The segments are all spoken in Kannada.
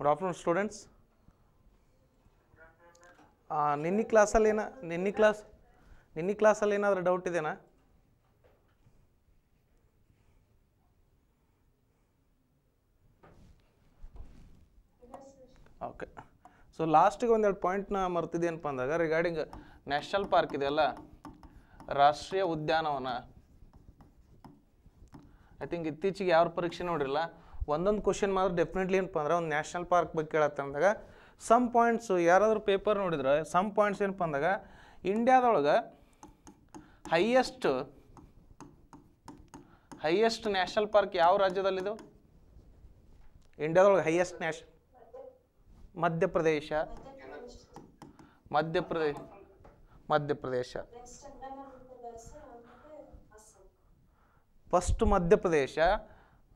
ಗುಡ್ ಆಫ್ಟರ್ನೂನ್ ಸ್ಟೂಡೆಂಟ್ಸ್ ನಿನ್ನೆ ಕ್ಲಾಸಲ್ಲಿ ಏನ, ನಿನ್ನೆ ಕ್ಲಾಸ್ ನಿನ್ನೆ ಕ್ಲಾಸಲ್ಲಿ ಏನಾದರೂ ಡೌಟ್ ಇದೆಯಾ ಓಕೆ ಸೊ ಲಾಸ್ಟಿಗೆ ಒಂದೆರಡು ಪಾಯಿಂಟ್ನ ಮರ್ತಿದ್ದೇನಪ್ಪ ಅಂದಾಗ ರಿಗಾರ್ಡಿಂಗ್ ನ್ಯಾಷನಲ್ ಪಾರ್ಕ್ ಇದೆಯಲ್ಲ ರಾಷ್ಟ್ರೀಯ ಉದ್ಯಾನವನ. ಐ ಥಿಂಕ್ ಇತ್ತೀಚೆಗೆ ಯಾವ ಪರೀಕ್ಷೆ ನೋಡಿರಲ್ಲ ಒಂದೊಂದು ಕ್ವಶನ್ ಮಾತ್ರ ಡೆಫಿನೆಟ್ಲಿ ಏನಪ್ಪ ಅಂದ್ರೆ ಒಂದು ನ್ಯಾಷನಲ್ ಪಾರ್ಕ್ ಬಗ್ಗೆ ಕೇಳತ್ತೆ ಅಂದಾಗ ಸಮ್ ಪಾಯಿಂಟ್ಸು ಯಾರಾದರೂ ಪೇಪರ್ ನೋಡಿದ್ರೆ ಸಮ್ ಪಾಯಿಂಟ್ಸ್ ಏನಪ್ಪ ಅಂದಾಗ ಇಂಡ್ಯಾದೊಳಗೆ ಹೈಯೆಸ್ಟ್ ಹೈಯೆಸ್ಟ್ ನ್ಯಾಷನಲ್ ಪಾರ್ಕ್ ಯಾವ ರಾಜ್ಯದಲ್ಲಿದು? ಇಂಡಿಯಾದೊಳಗೆ highest national Madhya Pradesh. Madhya Pradesh. Madhya Pradesh first Madhya Pradesh.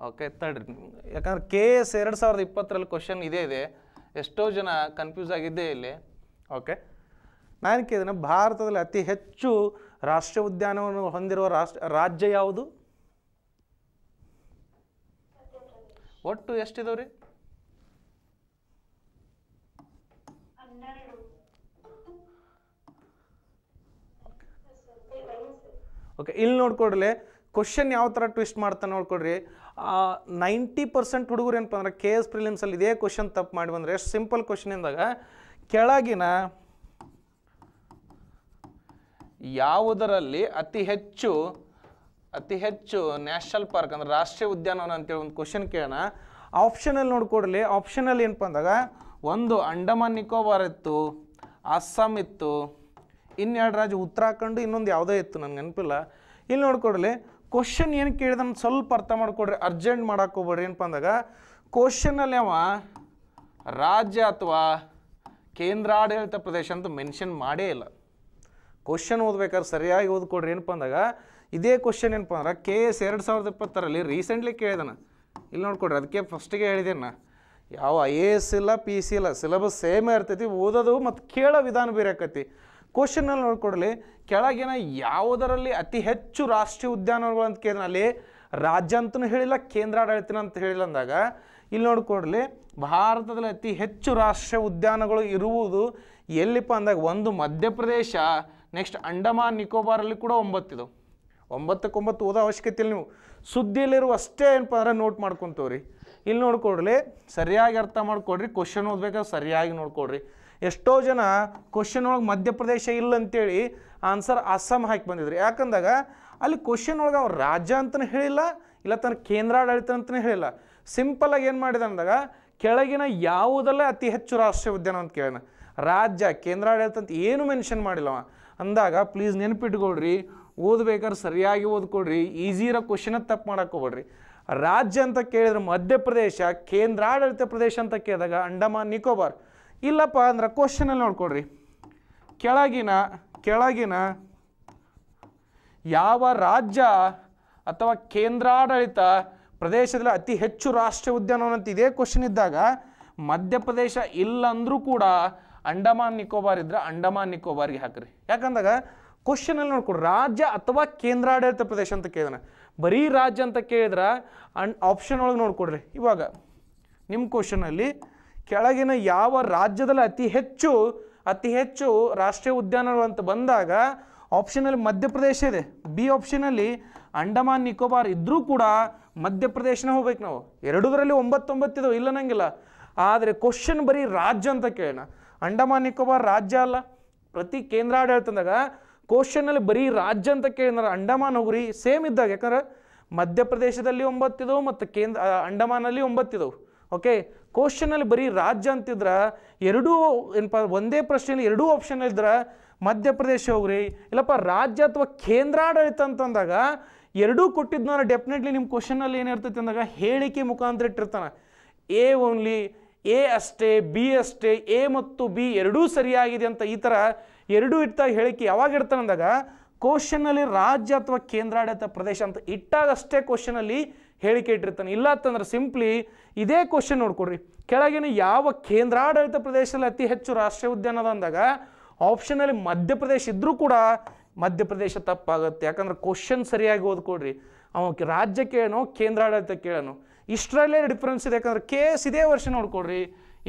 Okay ತಡ್ರಿ ಯಾಕಂದ್ರೆ ಕೆ ಎಸ್ ಎರಡು ಸಾವಿರದ ಇಪ್ಪತ್ತರಲ್ಲಿ ಕ್ವಶನ್ ಇದೇ ಇದೆ. ಎಷ್ಟೋ ಜನ ಕನ್ಫ್ಯೂಸ್ ಆಗಿದ್ದೆ ಇಲ್ಲಿ. ಓಕೆ, ನಾನು ಕೇಳಿದ್ರೆ ಭಾರತದಲ್ಲಿ ಅತಿ ಹೆಚ್ಚು ರಾಷ್ಟ್ರೀಯ ಉದ್ಯಾನವನ್ನು ಹೊಂದಿರುವ ರಾಷ್ಟ್ರ, ರಾಜ್ಯ ಯಾವುದು? ಒಟ್ಟು ಎಷ್ಟಿದಾವೆ ರೀ ಓಕೆ, ಇಲ್ಲಿ ನೋಡ್ಕೊಡ್ರಿ ಕ್ವಶನ್ ಯಾವ ಥರ ಟ್ವಿಸ್ಟ್ ಮಾಡ್ತಾನೆ ನೋಡ್ಕೊಡ್ರಿ. ನೈಂಟಿ ಪರ್ಸೆಂಟ್ ಹುಡುಗರು ಏನಪ್ಪ ಅಂದ್ರೆ ಕೆ ಎಸ್ ಪ್ರಿಲಿಮ್ಸಲ್ಲಿ ಇದೇ ಕ್ವಶನ್ ತಪ್ಪು ಮಾಡಿ ಬಂದರೆ ಎಷ್ಟು ಸಿಂಪಲ್ ಕ್ವಶನಿಂದಾಗ, ಕೆಳಗಿನ ಯಾವುದರಲ್ಲಿ ಅತಿ ಹೆಚ್ಚು ಅತಿ ಹೆಚ್ಚು ನ್ಯಾಷನಲ್ ಪಾರ್ಕ್ ಅಂದ್ರೆ ರಾಷ್ಟ್ರೀಯ ಉದ್ಯಾನವನ ಅಂತೇಳಿ ಒಂದು ಕ್ವಶನ್ ಕೇಳೋಣ. ಆಪ್ಷನಲ್ಲಿ ನೋಡ್ಕೊಡ್ಲಿ. ಆಪ್ಷನಲ್ಲಿ ಏನಪ್ಪ ಅಂದಾಗ ಒಂದು ಅಂಡಮಾನ್, ನಿಕೋಬಾರ್ ಇತ್ತು, ಅಸ್ಸಾಂ ಇತ್ತು, ಇನ್ನೆರಡು ರಾಜ್ಯ, ಉತ್ತರಾಖಂಡ್, ಇನ್ನೊಂದು ಯಾವುದೇ ಇತ್ತು, ನನಗೆ ನೆನಪಿಲ್ಲ. ಇಲ್ಲಿ ನೋಡ್ಕೊಡ್ಲಿ. ಕ್ವಶನ್ ಏನು ಕೇಳಿದ ಸ್ವಲ್ಪ ಅರ್ಥ ಮಾಡ್ಕೊಡ್ರಿ ಅರ್ಜೆಂಟ್ ಮಾಡಕ್ಕೆ ಹೋಗ್ಬೇಡ್ರಿ. ಏನಪ್ಪ ಅಂದಾಗ ಕ್ವಶನಲ್ಲಿ ಅವ ರಾಜ್ಯ ಅಥವಾ ಕೇಂದ್ರಾಡಳಿತ ಪ್ರದೇಶ ಅಂತ ಮೆನ್ಷನ್ ಮಾಡೇ ಇಲ್ಲ. ಕ್ವಶನ್ ಓದ್ಬೇಕಾದ್ರೆ ಸರಿಯಾಗಿ ಓದ್ಕೊಡ್ರಿ ಏನಪ್ಪ ಅಂದಾಗ, ಇದೇ ಕ್ವಶನ್ ಏನಪ್ಪ ಅಂದ್ರೆ ಕೆ ಎಸ್ ಎರಡು ಸಾವಿರದ ಇಪ್ಪತ್ತರಲ್ಲಿ ರೀಸೆಂಟ್ಲಿ ಕೇಳಿದಾನ. ಇಲ್ಲಿ ನೋಡ್ಕೊಡ್ರಿ ಅದಕ್ಕೆ ಫಸ್ಟಿಗೆ ಹೇಳಿದೆ ನಾ ಯಾವ ಐ ಎ ಎಸ್ ಇಲ್ಲ ಪಿ ಸಿ ಇಲ್ಲ ಸಿಲೆಬಸ್ ಸೇಮೇ ಇರ್ತೈತಿ, ಓದೋದು ಮತ್ತು ಕೇಳೋ ವಿಧಾನ ಬೇರೆ ಆಕೈತಿ. ಕ್ವಶನಲ್ಲಿ ನೋಡ್ಕೊಡ್ಲಿ, ಕೆಳಗಿನ ಯಾವುದರಲ್ಲಿ ಅತಿ ಹೆಚ್ಚು ರಾಷ್ಟ್ರೀಯ ಉದ್ಯಾನವನಗಳು ಅಂತ ಕೇಳಿದ್ರಲ್ಲಿ ರಾಜ್ಯ ಅಂತಲೂ ಹೇಳಿಲ್ಲ ಕೇಂದ್ರಾಡಳಿತ ಅಂತ ಹೇಳಿಲ್ಲ ಅಂದಾಗ, ಇಲ್ಲಿ ನೋಡ್ಕೊಡ್ಲಿ, ಭಾರತದಲ್ಲಿ ಅತಿ ಹೆಚ್ಚು ರಾಷ್ಟ್ರೀಯ ಉದ್ಯಾನಗಳು ಇರುವುದು ಎಲ್ಲಿಪ್ಪ ಅಂದಾಗ ಒಂದು ಮಧ್ಯಪ್ರದೇಶ ನೆಕ್ಸ್ಟ್ ಅಂಡಮಾನ್, ನಿಕೋಬಾರಲ್ಲಿ ಕೂಡ ಒಂಬತ್ತಿದು. ಒಂಬತ್ತಕ್ಕೊಂಬತ್ತು ಓದೋ ಅವಶ್ಯಕತೆ ಇಲ್ಲ ನೀವು. ಸುದ್ದಿಯಲ್ಲಿರುವ ಅಷ್ಟೇ ಏನಪ್ಪ ಅಂದ್ರೆ ನೋಟ್ ಮಾಡ್ಕೊತವ್ರಿ ಇಲ್ಲಿ ನೋಡ್ಕೊಡ್ರಿ ಸರಿಯಾಗಿ ಅರ್ಥ ಮಾಡ್ಕೊಡ್ರಿ ಕ್ವಶನ್ ಓದ್ಬೇಕಾದ್ರೆ ಸರಿಯಾಗಿ ನೋಡ್ಕೊಡ್ರಿ. ಎಷ್ಟೋ ಜನ ಕ್ವಶನ್ ಒಳಗೆ ಮಧ್ಯಪ್ರದೇಶ ಇಲ್ಲ ಅಂತೇಳಿ ಆನ್ಸರ್ ಅಸ್ಸಾಂ ಹಾಕಿ ಬಂದಿದ್ರು. ಯಾಕಂದಾಗ ಅಲ್ಲಿ ಕ್ವಶನ್ ಒಳಗೆ ಅವ್ರು ರಾಜ್ಯ ಅಂತಲೂ ಹೇಳಿಲ್ಲ, ಇಲ್ಲ ತನ್ನ ಕೇಂದ್ರಾಡಳಿತ ಅಂತಲೇ ಹೇಳಿಲ್ಲ. ಸಿಂಪಲಾಗಿ ಏನು ಮಾಡಿದೆ ಅಂದಾಗ ಕೆಳಗಿನ ಯಾವುದಲ್ಲೇ ಅತಿ ಹೆಚ್ಚು ರಾಷ್ಟ್ರೀಯ ಉದ್ಯಾನ ಅಂತ ಕೇಳೋಣ ರಾಜ್ಯ, ಕೇಂದ್ರಾಡಳಿತ ಅಂತ ಏನು ಮೆನ್ಷನ್ ಮಾಡಿಲ್ಲವ ಅಂದಾಗ ಪ್ಲೀಸ್ ನೆನಪಿಟ್ಕೊಳ್ರಿ, ಓದ್ಬೇಕಾದ್ರೆ ಸರಿಯಾಗಿ ಓದ್ಕೊಡ್ರಿ ಈಸಿ ಇರೋ ಕ್ವಶನ ತಪ್ಪು ಮಾಡಕ್ಕೆ ಹೋಗ್ಬೇಡ್ರಿ. ರಾಜ್ಯ ಅಂತ ಕೇಳಿದ್ರೆ ಮಧ್ಯಪ್ರದೇಶ, ಕೇಂದ್ರಾಡಳಿತ ಪ್ರದೇಶ ಅಂತ ಕೇಳಿದಾಗ ಅಂಡಮಾನ್, ನಿಕೋಬಾರ್. ಇಲ್ಲಪ್ಪ ಅಂದ್ರೆ ಕ್ವಶನಲ್ಲಿ ನೋಡ್ಕೊಡ್ರಿ ಕೆಳಗಿನ ಕೆಳಗಿನ ಯಾವ ರಾಜ್ಯ ಅಥವಾ ಕೇಂದ್ರಾಡಳಿತ ಪ್ರದೇಶದಲ್ಲಿ ಅತಿ ಹೆಚ್ಚು ರಾಷ್ಟ್ರೀಯ ಉದ್ಯಾನವನ ಅಂತ ಇದೇ ಕ್ವಶನ್ ಇದ್ದಾಗ, ಮಧ್ಯಪ್ರದೇಶ ಇಲ್ಲ ಅಂದರೂ ಕೂಡ ಅಂಡಮಾನ್, ನಿಕೋಬಾರ್ ಇದ್ರೆ ಅಂಡಮಾನ್ ನಿಕೋಬಾರ್ಗೆ ಹಾಕ್ರಿ. ಯಾಕಂದಾಗ ಕ್ವಶನಲ್ಲಿ ನೋಡ್ಕೊಡ್ರಿ ರಾಜ್ಯ ಅಥವಾ ಕೇಂದ್ರಾಡಳಿತ ಪ್ರದೇಶ ಅಂತ ಕೇಳಿದಾನೆ ಬರೀ ರಾಜ್ಯ ಅಂತ ಕೇಳಿದ್ರೆ, ಅನ್ ಆಪ್ಷನ್ ಒಳಗೆ ನೋಡ್ಕೊಡ್ರಿ ಇವಾಗ ನಿಮ್ಮ ಕ್ವಶನಲ್ಲಿ ಕೆಳಗಿನ ಯಾವ ರಾಜ್ಯದಲ್ಲಿ ಅತಿ ಹೆಚ್ಚು ಅತಿ ಹೆಚ್ಚು ರಾಷ್ಟ್ರೀಯ ಉದ್ಯಾನಗಳು ಅಂತ ಬಂದಾಗ ಆಪ್ಷನಲ್ಲಿ ಮಧ್ಯಪ್ರದೇಶ ಇದೆ. ಬಿ ಆಪ್ಷನಲ್ಲಿ ಅಂಡಮಾನ್, ನಿಕೋಬಾರ್ ಇದ್ದರೂ ಕೂಡ ಮಧ್ಯಪ್ರದೇಶನ ಹೋಗ್ಬೇಕು ನಾವು. ಎರಡೂದರಲ್ಲಿ ಒಂಬತ್ತೊಂಬತ್ತಿದವು ಇಲ್ಲ ನಂಗಿಲ್ಲ ಆದರೆ ಕ್ವಶನ್ ಬರೀ ರಾಜ್ಯ ಅಂತ ಕೇಳೋಣ. ಅಂಡಮಾನ್, ನಿಕೋಬಾರ್ ರಾಜ್ಯ ಅಲ್ಲ. ಪ್ರತಿ ಕೇಂದ್ರಾಡಳಿತ ಅಂದಾಗ ಕ್ವಶನಲ್ಲಿ ಬರೀ ರಾಜ್ಯ ಅಂತ ಕೇಳಿದ್ರೆ. ಅಂಡಮಾನ್ ಹೋಗ್ರಿ ಸೇಮ್ ಇದ್ದಾಗ. ಯಾಕಂದ್ರೆ ಮಧ್ಯಪ್ರದೇಶದಲ್ಲಿ ಒಂಬತ್ತಿದವು ಮತ್ತು ಕೇಂದ್ರ ಅಂಡಮಾನಲ್ಲಿ ಒಂಬತ್ತಿದವು ಓಕೆ ಕ್ವಶನಲ್ಲಿ ಬರೀ ರಾಜ್ಯ ಅಂತಿದ್ರೆ ಎರಡೂ ಏನಪ್ಪ, ಒಂದೇ ಪ್ರಶ್ನೆಯಲ್ಲಿ ಎರಡೂ ಆಪ್ಷನ್ ಇದ್ರೆ ಮಧ್ಯಪ್ರದೇಶ ಹೋಗ್ರಿ. ಇಲ್ಲಪ್ಪ, ರಾಜ್ಯ ಅಥವಾ ಕೇಂದ್ರಾಡಳಿತ ಅಂತಂದಾಗ ಎರಡೂ ಕೊಟ್ಟಿದ್ನ ಡೆಫಿನೆಟ್ಲಿ ನಿಮ್ಮ ಕ್ವಶನಲ್ಲಿ ಏನಿರ್ತೈತೆ ಅಂದಾಗ ಹೇಳಿಕೆ ಮುಖಾಂತರ ಇಟ್ಟಿರ್ತಾನೆ. ಎ ಓನ್ಲಿ ಎ ಅಷ್ಟೇ ಬಿ ಅಷ್ಟೇ ಎ ಮತ್ತು ಬಿ ಎರಡೂ ಸರಿಯಾಗಿದೆ ಅಂತ ಈ ಥರ ಎರಡೂ ಇಟ್ಟ ಹೇಳಿಕೆ ಯಾವಾಗ ಇಡ್ತಾನೆ ಅಂದಾಗ ಕ್ವಶನಲ್ಲಿ ರಾಜ್ಯ ಅಥವಾ ಕೇಂದ್ರಾಡಳಿತ ಪ್ರದೇಶ ಅಂತ ಇಟ್ಟಾಗಷ್ಟೇ ಕ್ವಶನಲ್ಲಿ ಹೇಳಿಕೆ ಇಟ್ಟಿರ್ತಾನೆ. ಇಲ್ಲ ಅಂತಂದ್ರೆ ಸಿಂಪ್ಲಿ ಇದೇ ಕ್ವಶನ್ ನೋಡ್ಕೊಡ್ರಿ. ಕೆಳಗಿನ ಯಾವ ಕೇಂದ್ರಾಡಳಿತ ಪ್ರದೇಶದಲ್ಲಿ ಅತಿ ಹೆಚ್ಚು ರಾಷ್ಟ್ರೀಯ ಉದ್ಯಾನ ಅದ ಅಂದಾಗ ಆಪ್ಷನಲ್ಲಿ ಮಧ್ಯಪ್ರದೇಶ ಇದ್ದರೂ ಕೂಡ ಮಧ್ಯಪ್ರದೇಶ ತಪ್ಪಾಗುತ್ತೆ. ಯಾಕಂದ್ರೆ ಕ್ವಶನ್ ಸರಿಯಾಗಿ ಓದ್ಕೊಡ್ರಿ. ಅವ ರಾಜ್ಯ ಕೇಳೋ ಕೇಂದ್ರಾಡಳಿತ ಕೇಳೋ ಇಷ್ಟರಲ್ಲೇ ಡಿಫ್ರೆನ್ಸ್ ಇದೆ. ಯಾಕಂದ್ರೆ ಕೇಸ್ ಇದೇ ವರ್ಷ ನೋಡ್ಕೊಡ್ರಿ.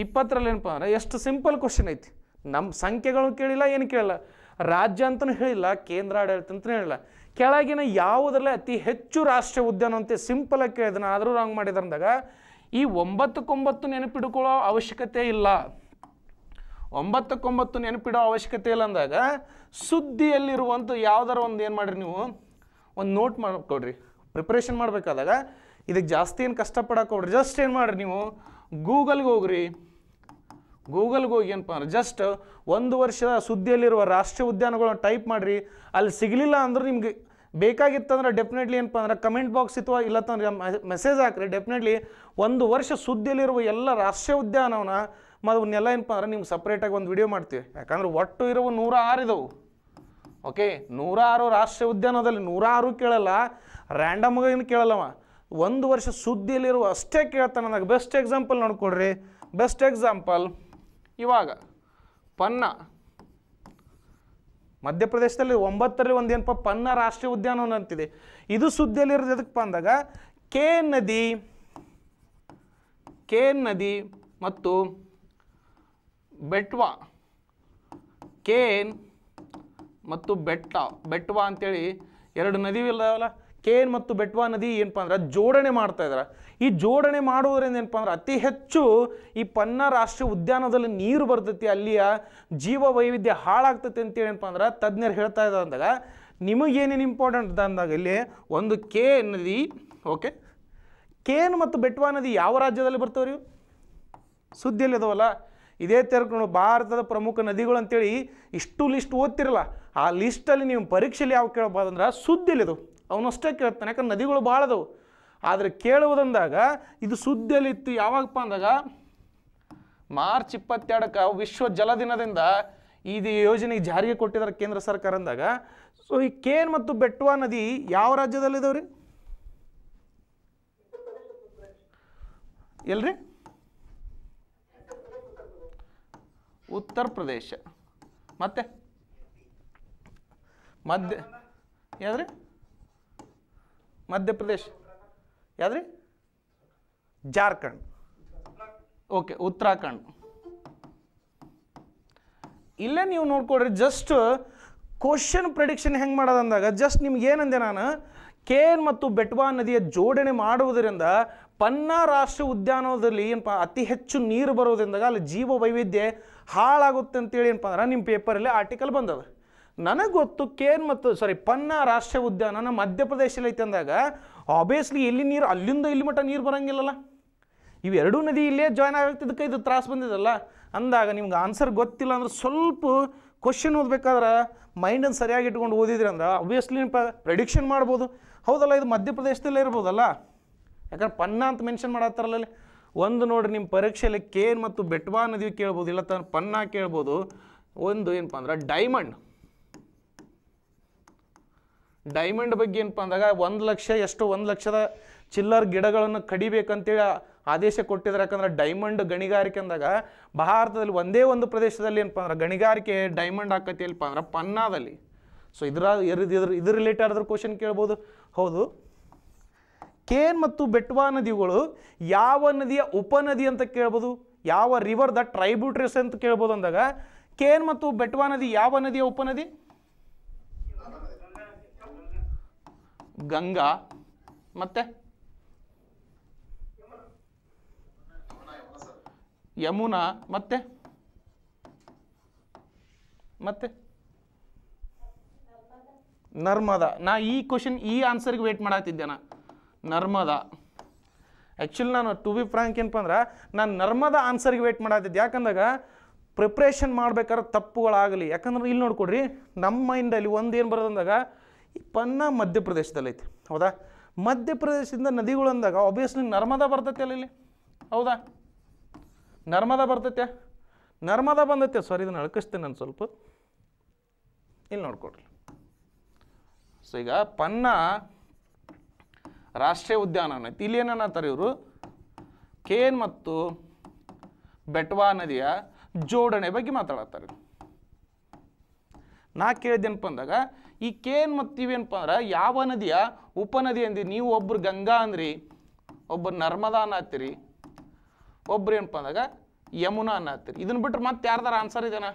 ಇಪ್ಪತ್ತರಲ್ಲಿ ಏನಪ್ಪ ಅಂದ್ರೆ ಎಷ್ಟು ಸಿಂಪಲ್ ಕ್ವಶನ್ ಐತಿ. ನಮ್ಮ ಸಂಖ್ಯೆಗಳು ಕೇಳಿಲ್ಲ, ಏನು ಕೇಳಲ್ಲ. ರಾಜ್ಯ ಅಂತಲೂ ಹೇಳಿಲ್ಲ ಕೇಂದ್ರ ಆಡಳಿತ ಅಂತಲೂ ಹೇಳಿಲ್ಲ. ಕೆಳಗಿನ ಯಾವುದರಲ್ಲೇ ಅತಿ ಹೆಚ್ಚು ರಾಷ್ಟ್ರೀಯ ಉದ್ಯಾನ ಅಂತ ಆಗಿ ಕೇಳಿದನ ಆದರೂ ರಾಂಗ್ ಮಾಡಿದ್ರಂದಾಗ ಈ ಒಂಬತ್ತಕ್ಕೊಂಬತ್ತು ನೆನಪಿಡ್ಕೊಳ್ಳೋ ಅವಶ್ಯಕತೆ ಇಲ್ಲ. ಒಂಬತ್ತಕ್ಕೊಂಬತ್ತು ನೆನಪಿಡೋ ಅವಶ್ಯಕತೆ ಇಲ್ಲ ಅಂದಾಗ ಸುದ್ದಿಯಲ್ಲಿರುವಂಥ ಯಾವ್ದಾರ ಒಂದು ಏನು ಮಾಡಿರಿ ನೀವು? ಒಂದು ನೋಟ್ ಮಾಡ್ಕೊಡ್ರಿ. ಪ್ರಿಪ್ರೇಷನ್ ಮಾಡಬೇಕಾದಾಗ ಇದಕ್ಕೆ ಜಾಸ್ತಿ ಏನು ಕಷ್ಟಪಡಕ್ಕೆ ಹೋಗ್ರಿ. ಜಸ್ಟ್ ಏನು ಮಾಡಿರಿ ನೀವು? ಗೂಗಲ್ಗೆ ಹೋಗ್ರಿ. ಗೂಗಲ್ಗೆ ಹೋಗಿ ಏನಪ್ಪ ಅಂದ್ರೆ ಜಸ್ಟ್ ಒಂದು ವರ್ಷದ ಸುದ್ದಿಯಲ್ಲಿರುವ ರಾಷ್ಟ್ರೀಯ ಉದ್ಯಾನಗಳನ್ನ ಟೈಪ್ ಮಾಡಿರಿ. ಅಲ್ಲಿ ಸಿಗಲಿಲ್ಲ ಅಂದ್ರೆ ನಿಮ್ಗೆ ಬೇಕಾಗಿತ್ತಂದ್ರೆ ಡೆಫಿನೆಟ್ಲಿ ಏನಪ್ಪ ಅಂದ್ರೆ ಕಮೆಂಟ್ ಬಾಕ್ಸ್ ಅಥವಾ ಇಲ್ಲತ್ತಂದ್ರೆ ಮೆಸೇಜ್ ಹಾಕ್ರಿ. ಡೆಫಿನೆಟ್ಲಿ ಒಂದು ವರ್ಷ ಸುದ್ದಿಯಲ್ಲಿರುವ ಎಲ್ಲ ರಾಷ್ಟ್ರೀಯ ಉದ್ಯಾನವನ ಅವನ್ನೆಲ್ಲ ಏನಪ್ಪ ಅಂದ್ರೆ ನಿಮ್ಗೆ ಸಪ್ರೇಟಾಗಿ ಒಂದು ವಿಡಿಯೋ ಮಾಡ್ತೀವಿ. ಯಾಕಂದ್ರೆ ಒಟ್ಟು ಇರುವ ನೂರ ಆರು ಓಕೆ ನೂರಾರು ರಾಷ್ಟ್ರೀಯ ಉದ್ಯಾನದಲ್ಲಿ ನೂರಾರು ಕೇಳಲ್ಲ ರ್ಯಾಂಡಮ್ ಏನು ಕೇಳಲ್ಲವ. ಒಂದು ವರ್ಷ ಸುದ್ದಿಯಲ್ಲಿರುವ ಅಷ್ಟೇ ಕೇಳ್ತಾನೆ ನನಗೆ. ಬೆಸ್ಟ್ ಎಕ್ಸಾಂಪಲ್ ನೋಡ್ಕೊಡ್ರಿ ಬೆಸ್ಟ್ ಎಕ್ಸಾಂಪಲ್ ಇವಾಗ ಪನ್ನ. ಮಧ್ಯಪ್ರದೇಶದಲ್ಲಿ ಒಂಬತ್ತರಲ್ಲಿ ಒಂದು ಏನಪ್ಪ, ಪನ್ನ ರಾಷ್ಟ್ರೀಯ ಉದ್ಯಾನವನ ಅಂತಿದೆ. ಇದು ಸುದ್ದಿಯಲ್ಲಿರೋದು ಎದಕ್ಕೆ ಅಂದಾಗ, ಕೆ ನದಿ ಕೆ ನದಿ ಮತ್ತು ಬೆಟ್ವಾ ಕೇನ್ ಮತ್ತು ಬೆಟ್ಟ, ಬೆಟ್ವಾ ಅಂತೇಳಿ ಎರಡು ನದಿ ಕೇನ್ ಮತ್ತು ಬೆಟ್ವಾ ನದಿ ಏನಪ್ಪ ಅಂದ್ರೆ ಜೋಡಣೆ ಮಾಡ್ತಾ ಇದ್ದಾರೆ ಈ ಜೋಡಣೆ ಮಾಡೋದ್ರಿಂದ ಏನಪ್ಪ ಅಂದ್ರೆ ಅತಿ ಹೆಚ್ಚು ಈ ಪನ್ನ ರಾಷ್ಟ್ರೀಯ ಉದ್ಯಾನದಲ್ಲಿ ನೀರು ಬರ್ತೈತಿ, ಅಲ್ಲಿಯ ಜೀವ ವೈವಿಧ್ಯ ಹಾಳಾಗ್ತೈತಿ ಅಂತೇಳಿ ಏನಪ್ಪ ಅಂದ್ರೆ ತಜ್ಞರು ಹೇಳ್ತಾ ಇದ್ದಾರೆ ಅಂದಾಗ, ನಿಮಗೇನೇನು ಇಂಪಾರ್ಟೆಂಟ್ ಅಂದಾಗ ಇಲ್ಲಿ ಒಂದು ಕೆ ನದಿ ಓಕೆ ಕೇನ್ ಮತ್ತು ಬೆಟ್ವಾ ನದಿ ಯಾವ ರಾಜ್ಯದಲ್ಲಿ ಬರ್ತವ್ರಿ? ಸುದ್ದಿಯಲ್ಲಿ ಇದಾವಲ್ಲ ಇದೇ ತೆರ್ಕೊಂಡು ಭಾರತದ ಪ್ರಮುಖ ನದಿಗಳು ಅಂತೇಳಿ ಇಷ್ಟು ಲಿಸ್ಟ್ ಓದ್ತಿರಲ್ಲ, ಆ ಲಿಸ್ಟಲ್ಲಿ ನೀವು ಪರೀಕ್ಷೆಯಲ್ಲಿ ಯಾವ ಸುದ್ದಿಯಲ್ಲಿ ಅದು. ಅವನಷ್ಟೇ ಕೇಳ್ತಾನೆ, ಯಾಕಂದ್ರೆ ನದಿಗಳು ಭಾಳ ಅದಾವು. ಆದರೆ ಕೇಳುವುದಂದಾಗ ಇದು ಸುದ್ದಿಯಲ್ಲಿತ್ತು ಯಾವಾಗಪ್ಪ ಅಂದಾಗ ಮಾರ್ಚ್ ಇಪ್ಪತ್ತೆರಡಕ್ಕೆ ವಿಶ್ವ ಜಲ ದಿನದಿಂದ ಇದು ಯೋಜನೆ ಜಾರಿಗೆ ಕೊಟ್ಟಿದ್ದಾರೆ ಕೇಂದ್ರ ಸರ್ಕಾರ ಅಂದಾಗ. ಸೊ ಈ ಕೇನ್ ಮತ್ತು ಬೆಟ್ವಾ ನದಿ ಯಾವ ರಾಜ್ಯದಲ್ಲಿದಾವ್ರಿ? ಎಲ್ರಿ? ಉತ್ತರ ಪ್ರದೇಶ. ಮತ್ತೆ? ಮಧ್ಯ ಯಾವ್ದ್ರಿ? ಮಧ್ಯಪ್ರದೇಶ ಯಾವ್ದ್ರಿ? ಜಾರ್ಖಂಡ್. ಓಕೆ, ಉತ್ತರಾಖಂಡ್. ಇಲ್ಲೇ ನೀವು ನೋಡ್ಕೊಡ್ರಿ ಜಸ್ಟ್ ಕ್ವಶನ್ ಪ್ರಿಡಿಕ್ಷನ್ ಹೆಂಗೆ ಮಾಡೋದಂದಾಗ ಜಸ್ಟ್ ನಿಮ್ಗೆ ಏನಂದೆ ನಾನು, ಕೇನ್ ಮತ್ತು ಬೆಟ್ವಾ ನದಿಯ ಜೋಡಣೆ ಮಾಡುವುದರಿಂದ ಪನ್ನಾ ರಾಷ್ಟ್ರೀಯ ಉದ್ಯಾನವನದಲ್ಲಿ ಏನಪ್ಪ, ಅತಿ ಹೆಚ್ಚು ನೀರು ಬರೋದ್ರಿಂದಾಗ ಅಲ್ಲಿ ಜೀವ ವೈವಿಧ್ಯ ಹಾಳಾಗುತ್ತೆ ಅಂತೇಳಿ ಏನಪ್ಪ ಅಂದ್ರೆ ನಿಮ್ಮ ಪೇಪರಲ್ಲಿ ಆರ್ಟಿಕಲ್ ಬಂದದ. ನನಗೆ ಗೊತ್ತು ಕೇನ್ ಮತ್ತು ಸಾರಿ ಪನ್ನಾ ರಾಷ್ಟ್ರೀಯ ಉದ್ಯಾನ ಮಧ್ಯಪ್ರದೇಶದಲ್ಲಿ ಐತೆ ಅಂದಾಗ ಆಬ್ವಿಯಸ್ಲಿ ಎಲ್ಲಿ ನೀರು, ಅಲ್ಲಿಂದ ಇಲ್ಲಿ ಮಟ್ಟ ನೀರು ಬರೋಂಗಿಲ್ಲಲ್ಲ. ಇವೆರಡೂ ನದಿ ಇಲ್ಲೇ ಜಾಯ್ನ್ ಆಗ್ತಿದ್ದಕ್ಕೆ ಇದು ತ್ರಾಸ ಬಂದಿದಲ್ಲ. ಅಂದಾಗ ನಿಮ್ಗೆ ಆನ್ಸರ್ ಗೊತ್ತಿಲ್ಲ ಅಂದ್ರೆ ಸ್ವಲ್ಪ ಕ್ವಶನ್ ಓದ್ಬೇಕಾದ್ರೆ ಮೈಂಡನ್ನು ಸರಿಯಾಗಿ ಇಟ್ಕೊಂಡು ಓದಿದ್ರಿ ಅಂದ್ರೆ ಅಬ್ವಿಯಸ್ಲಿ ಪ್ರೆಡಿಕ್ಷನ್ ಮಾಡ್ಬೋದು. ಹೌದಲ್ಲ, ಇದು ಮಧ್ಯಪ್ರದೇಶದಲ್ಲೇ ಇರ್ಬೋದಲ್ಲ? ಯಾಕಂದ್ರೆ ಪನ್ನ ಅಂತ ಮೆನ್ಷನ್ ಮಾಡತ್ತಾರಲ್ಲ ಒಂದು ನೋಡ್ರಿ ನಿಮ್ಮ ಪರೀಕ್ಷೆಯಲ್ಲಿ ಕೇನ್ ಮತ್ತು ಬೆಟ್ವಾ ನದಿ ಕೇಳ್ಬೋದು ಇಲ್ಲ ಪನ್ನ ಕೇಳ್ಬೋದು. ಒಂದು ಏನಪ್ಪ ಅಂದ್ರೆ ಡೈಮಂಡ್ ಡೈಮಂಡ್ ಬಗ್ಗೆ ಏನಪ್ಪ ಅಂದಾಗ ಒಂದು ಲಕ್ಷ ಎಷ್ಟು ಒಂದು ಲಕ್ಷದ ಚಿಲ್ಲರ್ ಗಿಡಗಳನ್ನು ಕಡಿಬೇಕಂತೇಳಿ ಆದೇಶ ಕೊಟ್ಟಿದ್ದಾರೆ. ಯಾಕಂದ್ರೆ ಡೈಮಂಡ್ ಗಣಿಗಾರಿಕೆ ಅಂದಾಗ ಭಾರತದಲ್ಲಿ ಒಂದೇ ಒಂದು ಪ್ರದೇಶದಲ್ಲಿ ಏನಪ್ಪ ಅಂದ್ರೆ ಗಣಿಗಾರಿಕೆ ಡೈಮಂಡ್ ಆಕತಿ ಏನಪ್ಪ ಅಂದ್ರೆ ಪನ್ನಾದಲ್ಲಿ. ಸೊ ಇದರ ಇದ್ರ ಇದ್ರ ರಿಲೇಟೆಡ್ ಆದ್ರೆ ಕ್ವಶನ್ ಕೇಳ್ಬೋದು. ಹೌದು. ಕೇನ್ ಮತ್ತು ಬೆಟ್ವಾ ನದಿಗಳು ಯಾವ ನದಿಯ ಉಪನದಿ ಅಂತ ಕೇಳ್ಬೋದು? ಯಾವ ರಿವರ್ ದ ಟ್ರೈಬ್ಯೂಟ್ರೀಸ್ ಅಂತ ಕೇಳ್ಬೋದು ಅಂದಾಗ ಕೇನ್ ಮತ್ತು ಬೆಟ್ವಾ ನದಿ ಯಾವ ನದಿಯ ಉಪನದಿ ಗಂಗಾ, ಮತ್ತೆ? ಯಮುನಾ, ಮತ್ತೆ? ಮತ್ತೆ? ನರ್ಮದಾ. ನಾ ಈ ಕ್ವಶನ್ ಈ ಆನ್ಸರ್ಗೆ ವೇಟ್ ಮಾಡತ್ತಿದ್ದೆ ನಾ. ನರ್ಮದಾ. ಆ್ಯಕ್ಚುಲಿ ನಾನು ಟು ಬಿ ಫ್ರಾಂಕ್ ಏನಪ್ಪ ಅಂದ್ರೆ, ನಾನು ನರ್ಮದಾ ಆನ್ಸರ್ಗೆ ವೇಟ್ ಮಾಡತ್ತಿದ್ದೆ ಯಾಕಂದಾಗ ಪ್ರಿಪ್ರೇಷನ್ ಮಾಡ್ಬೇಕಾದ್ರೆ ತಪ್ಪುಗಳಾಗಲಿ. ಯಾಕಂದ್ರೆ ಇಲ್ಲಿ ನೋಡ್ಕೊಡ್ರಿ, ನಮ್ಮ ಮೈಂಡಲ್ಲಿ ಒಂದು ಏನು ಬರೋದಂದಾಗ ಈ ಪನ್ನ ಮಧ್ಯಪ್ರದೇಶದಲ್ಲಿ ಐತಿ ಹೌದಾ? ಮಧ್ಯಪ್ರದೇಶದಿಂದ ನದಿಗಳು ಅಂದಾಗ ಆಬ್ವಿಯಸ್ಲಿ ನರ್ಮದಾ ಬರ್ತೈತೆ ಅಲ್ಲಿ ಇಲ್ಲಿ. ಹೌದಾ? ನರ್ಮದಾ ಬರ್ತೈತೆ? ನರ್ಮದಾ ಬಂದೈತೆ. ಸಾರಿ, ಇದನ್ನು ಅಳ್ಕಿಸ್ತೇನೆ ನಾನು ಸ್ವಲ್ಪ. ಇಲ್ಲಿ ನೋಡ್ಕೊಡ್ರಿ. ಸೊ ಈಗ ಪನ್ನ ರಾಷ್ಟ್ರೀಯ ಉದ್ಯಾನವನ ಐತಿ ಇಲ್ಲಿ ಏನನ್ನತ್ತಾರೆ ಇವರು? ಕೇನ್ ಮತ್ತು ಬೆಟ್ವಾ ನದಿಯ ಜೋಡಣೆ ಬಗ್ಗೆ ಮಾತಾಡತ್ತಾರೆ. ನಾ ಕೇಳಿದ್ದೇನಪ್ಪ ಅಂದಾಗ ಈ ಕೇನ್ ಮತ್ತು ಅಂದ್ರೆ, ಯಾವ ನದಿಯ ಉಪನದಿ ಅಂದಿ, ನೀವು ಒಬ್ರು ಗಂಗಾ ಅಂದ್ರಿ ಒಬ್ಬರು ನರ್ಮದಾ ಅನ್ನತ್ತೀರಿ ಒಬ್ರು ಏನಪ್ಪ ಅಂದಾಗ, ಯಮುನಾ ಅನ್ನತ್ತೀರಿ ಇದನ್ನ ಬಿಟ್ರೆ ಮತ್ತೆ ಯಾರ್ದಾರ ಆನ್ಸರ್ ಇದೆನಾ?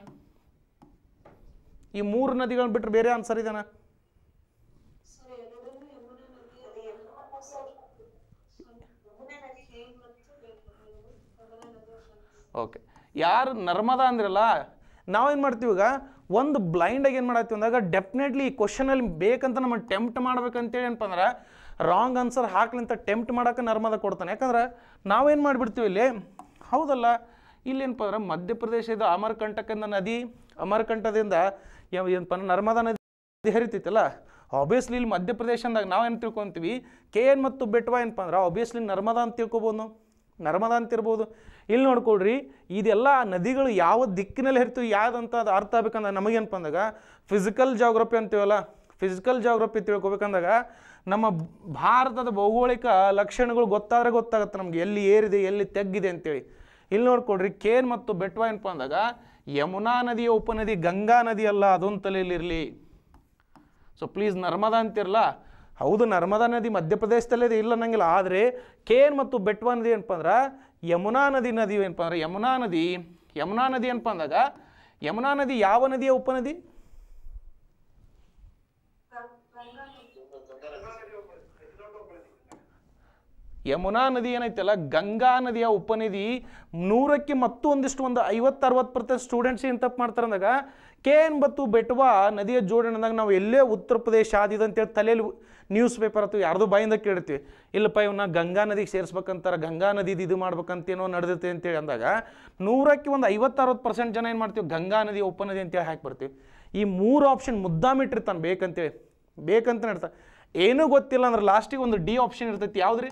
ಈ ಮೂರು ನದಿಗಳನ್ನ ಬಿಟ್ರೆ ಬೇರೆ ಆನ್ಸರ್ ಇದೆನಾ? ಓಕೆ ಯಾರು ನರ್ಮದಾ ಅಂದ್ರಲ್ಲ, ನಾವೇನು ಮಾಡ್ತೀವಿ ಈಗ? ಒಂದು ಬ್ಲೈಂಡಾಗಿ ಏನು ಮಾಡತ್ತೀವಿ ಅಂದಾಗ ಡೆಫಿನೆಟ್ಲಿ ಈ ಕ್ವಶನಲ್ಲಿ ಬೇಕಂತ ನಮ್ಮ ಟೆಂಪ್ಟ್ ಮಾಡ್ಬೇಕಂತೇಳಿ ಏನಪ್ಪ ಅಂದ್ರೆ ರಾಂಗ್ ಆನ್ಸರ್ ಹಾಕ್ಲಿಂತ ಟೆಂಪ್ಟ್ ಮಾಡೋಕೆ ನರ್ಮದ ಕೊಡ್ತಾನೆ. ಯಾಕಂದ್ರೆ ನಾವೇನು ಮಾಡಿಬಿಡ್ತೀವಿ ಇಲ್ಲಿ? ಹೌದಲ್ಲ ಇಲ್ಲಿ ಏನಪ್ಪ ಅಂದ್ರೆ ಮಧ್ಯಪ್ರದೇಶದ ಅಮರ್ಕಂಟಕದ ನದಿ, ಅಮರ್ಕಂಟದಿಂದ ಏನಪ್ಪ ನರ್ಮದಾ ನದಿ ಹರಿತೈತಲ್ಲ ಆಬ್ವಿಯಸ್ಲಿ ಇಲ್ಲಿ ಮಧ್ಯಪ್ರದೇಶ ಅಂದಾಗ ನಾವೇನು ತಿಳ್ಕೊತೀವಿ? ಕೆ ಎನ್ ಮತ್ತು ಬೆಟ್ವಾ ಏನಪ್ಪ ಅಂದ್ರೆ ಆಬ್ವಿಯಸ್ಲಿ ನರ್ಮದಾ ಅಂತ ತಿಳ್ಕೊಬೋದು. ನರ್ಮದ ನರ್ಮದಾ ಅಂತ ಇರ್ಬೋದು. ಇಲ್ಲಿ ನೋಡ್ಕೊಳ್ರಿ, ಇದೆಲ್ಲ ನದಿಗಳು ಯಾವ ದಿಕ್ಕಿನಲ್ಲಿ ಹರಿತೀವಿ ಯಾವ್ದಂತ ಅದು ಅರ್ಥ ಆಗ್ಬೇಕಂದ್ರೆ ನಮಗೇನಪ್ಪ ಅಂದಾಗ ಫಿಸಿಕಲ್ ಜಾಗ್ರಫಿ ಅಂತೀವಲ್ಲ ಫಿಸಿಕಲ್ ಜಾಗ್ರಫಿ ತಿಳ್ಕೊಬೇಕಂದಾಗ ನಮ್ಮ ಭಾರತದ ಭೌಗೋಳಿಕ ಲಕ್ಷಣಗಳು ಗೊತ್ತಾದ್ರೆ ಗೊತ್ತಾಗುತ್ತೆ ನಮ್ಗೆ, ಎಲ್ಲಿ ಏರಿದೆ, ಎಲ್ಲಿ ತೆಗ್ಗಿದೆ ಅಂತೇಳಿ. ಇಲ್ಲಿ ನೋಡ್ಕೊಡ್ರಿ ಕೇನ್ ಮತ್ತು ಬೆಟ್ವಾ ಏನಪ್ಪ ಅಂದಾಗ, ಯಮುನಾ ನದಿಯ ಉಪನದಿ, ಗಂಗಾ ನದಿ ಅಲ್ಲ, ಅದೊಂದು ತಲೆಯಲ್ಲಿರಲಿ ಸೊ ಪ್ಲೀಸ್ ನರ್ಮದಾ ಅಂತಿರಲ್ಲ, ಹೌದು ನರ್ಮದಾ ನದಿ ಮಧ್ಯಪ್ರದೇಶದಲ್ಲೇ ಇಲ್ಲ ಅನ್ನಂಗಿಲ್ಲ, ಆದರೆ ಕೇನ್ ಮತ್ತು ಬೆಟ್ವಾ ನದಿ ಏನಪ್ಪ ಅಂದ್ರೆ ಯಮುನಾ ನದಿ ನದಿ ಏನಪ್ಪ ಅಂದ್ರೆ ಯಮುನಾ ನದಿ ಯಮುನಾ ನದಿ ಏನಪ್ಪ ಅಂದಾಗ ಯಮುನಾ ನದಿ ಯಾವ ನದಿಯ ಉಪನದಿ? ಯಮುನಾ ನದಿ ಏನೈತಲ್ಲ, ಗಂಗಾ ನದಿಯ ಉಪನದಿ ನೂರಕ್ಕೆ ಮತ್ತು ಒಂದಿಷ್ಟು ಒಂದು ಐವತ್ತು ಅರವತ್ತು ಪರ್ಸೆಂಟ್ ಸ್ಟೂಡೆಂಟ್ಸ್ ಏನು ತಪ್ಪು ಮಾಡ್ತಾರೆ ಅಂದಾಗ, ಕೆ ಎನ್ ಬತ್ತು ಬೆಟ್ವಾ ನದಿಯ ಜೋಡಣೆ ಅಂದಾಗ ನಾವು ಎಲ್ಲೇ ಉತ್ತರ ಪ್ರದೇಶ ಆದಿದೆ ಅಂತೇಳಿ ತಲೆಯಲ್ಲಿ ನ್ಯೂಸ್ ಪೇಪರ್ ಅಥವಾ ಯಾರ್ದು ಬಾಯಿಂದ ಕೇಳ್ತೀವಿ ಇಲ್ಲಪ್ಪ ಇವನ್ನ ಗಂಗಾ ನದಿಗೆ ಸೇರಿಸ್ಬೇಕಂತಾರೆ, ಗಂಗಾ ನದಿದು ಇದು ಮಾಡ್ಬೇಕಂತೇನೋ ನಡೆದೈತೆ ಅಂತೇಳಿ ಅಂದಾಗ ನೂರಕ್ಕೆ ಒಂದು ಐವತ್ತು ಅರವತ್ತು ಪರ್ಸೆಂಟ್ ಜನ ಏನು ಮಾಡ್ತೀವಿ? ಗಂಗಾ ನದಿ ಉಪನದಿ ಅಂತೇಳಿ ಹಾಕಿ ಬರ್ತೀವಿ. ಈ ಮೂರು ಆಪ್ಷನ್ ಮುದ್ದಾಮಿಟ್ಟಿರ್ತಾನೆ ಬೇಕಂತೇಳಿ. ಬೇಕಂತ ಇರ್ತಾನೆ ಏನೂ ಗೊತ್ತಿಲ್ಲ ಅಂದ್ರೆ ಲಾಸ್ಟಿಗೆ ಒಂದು ಡಿ ಆಪ್ಷನ್ ಇರ್ತೈತಿ. ಯಾವ್ದ್ರಿ?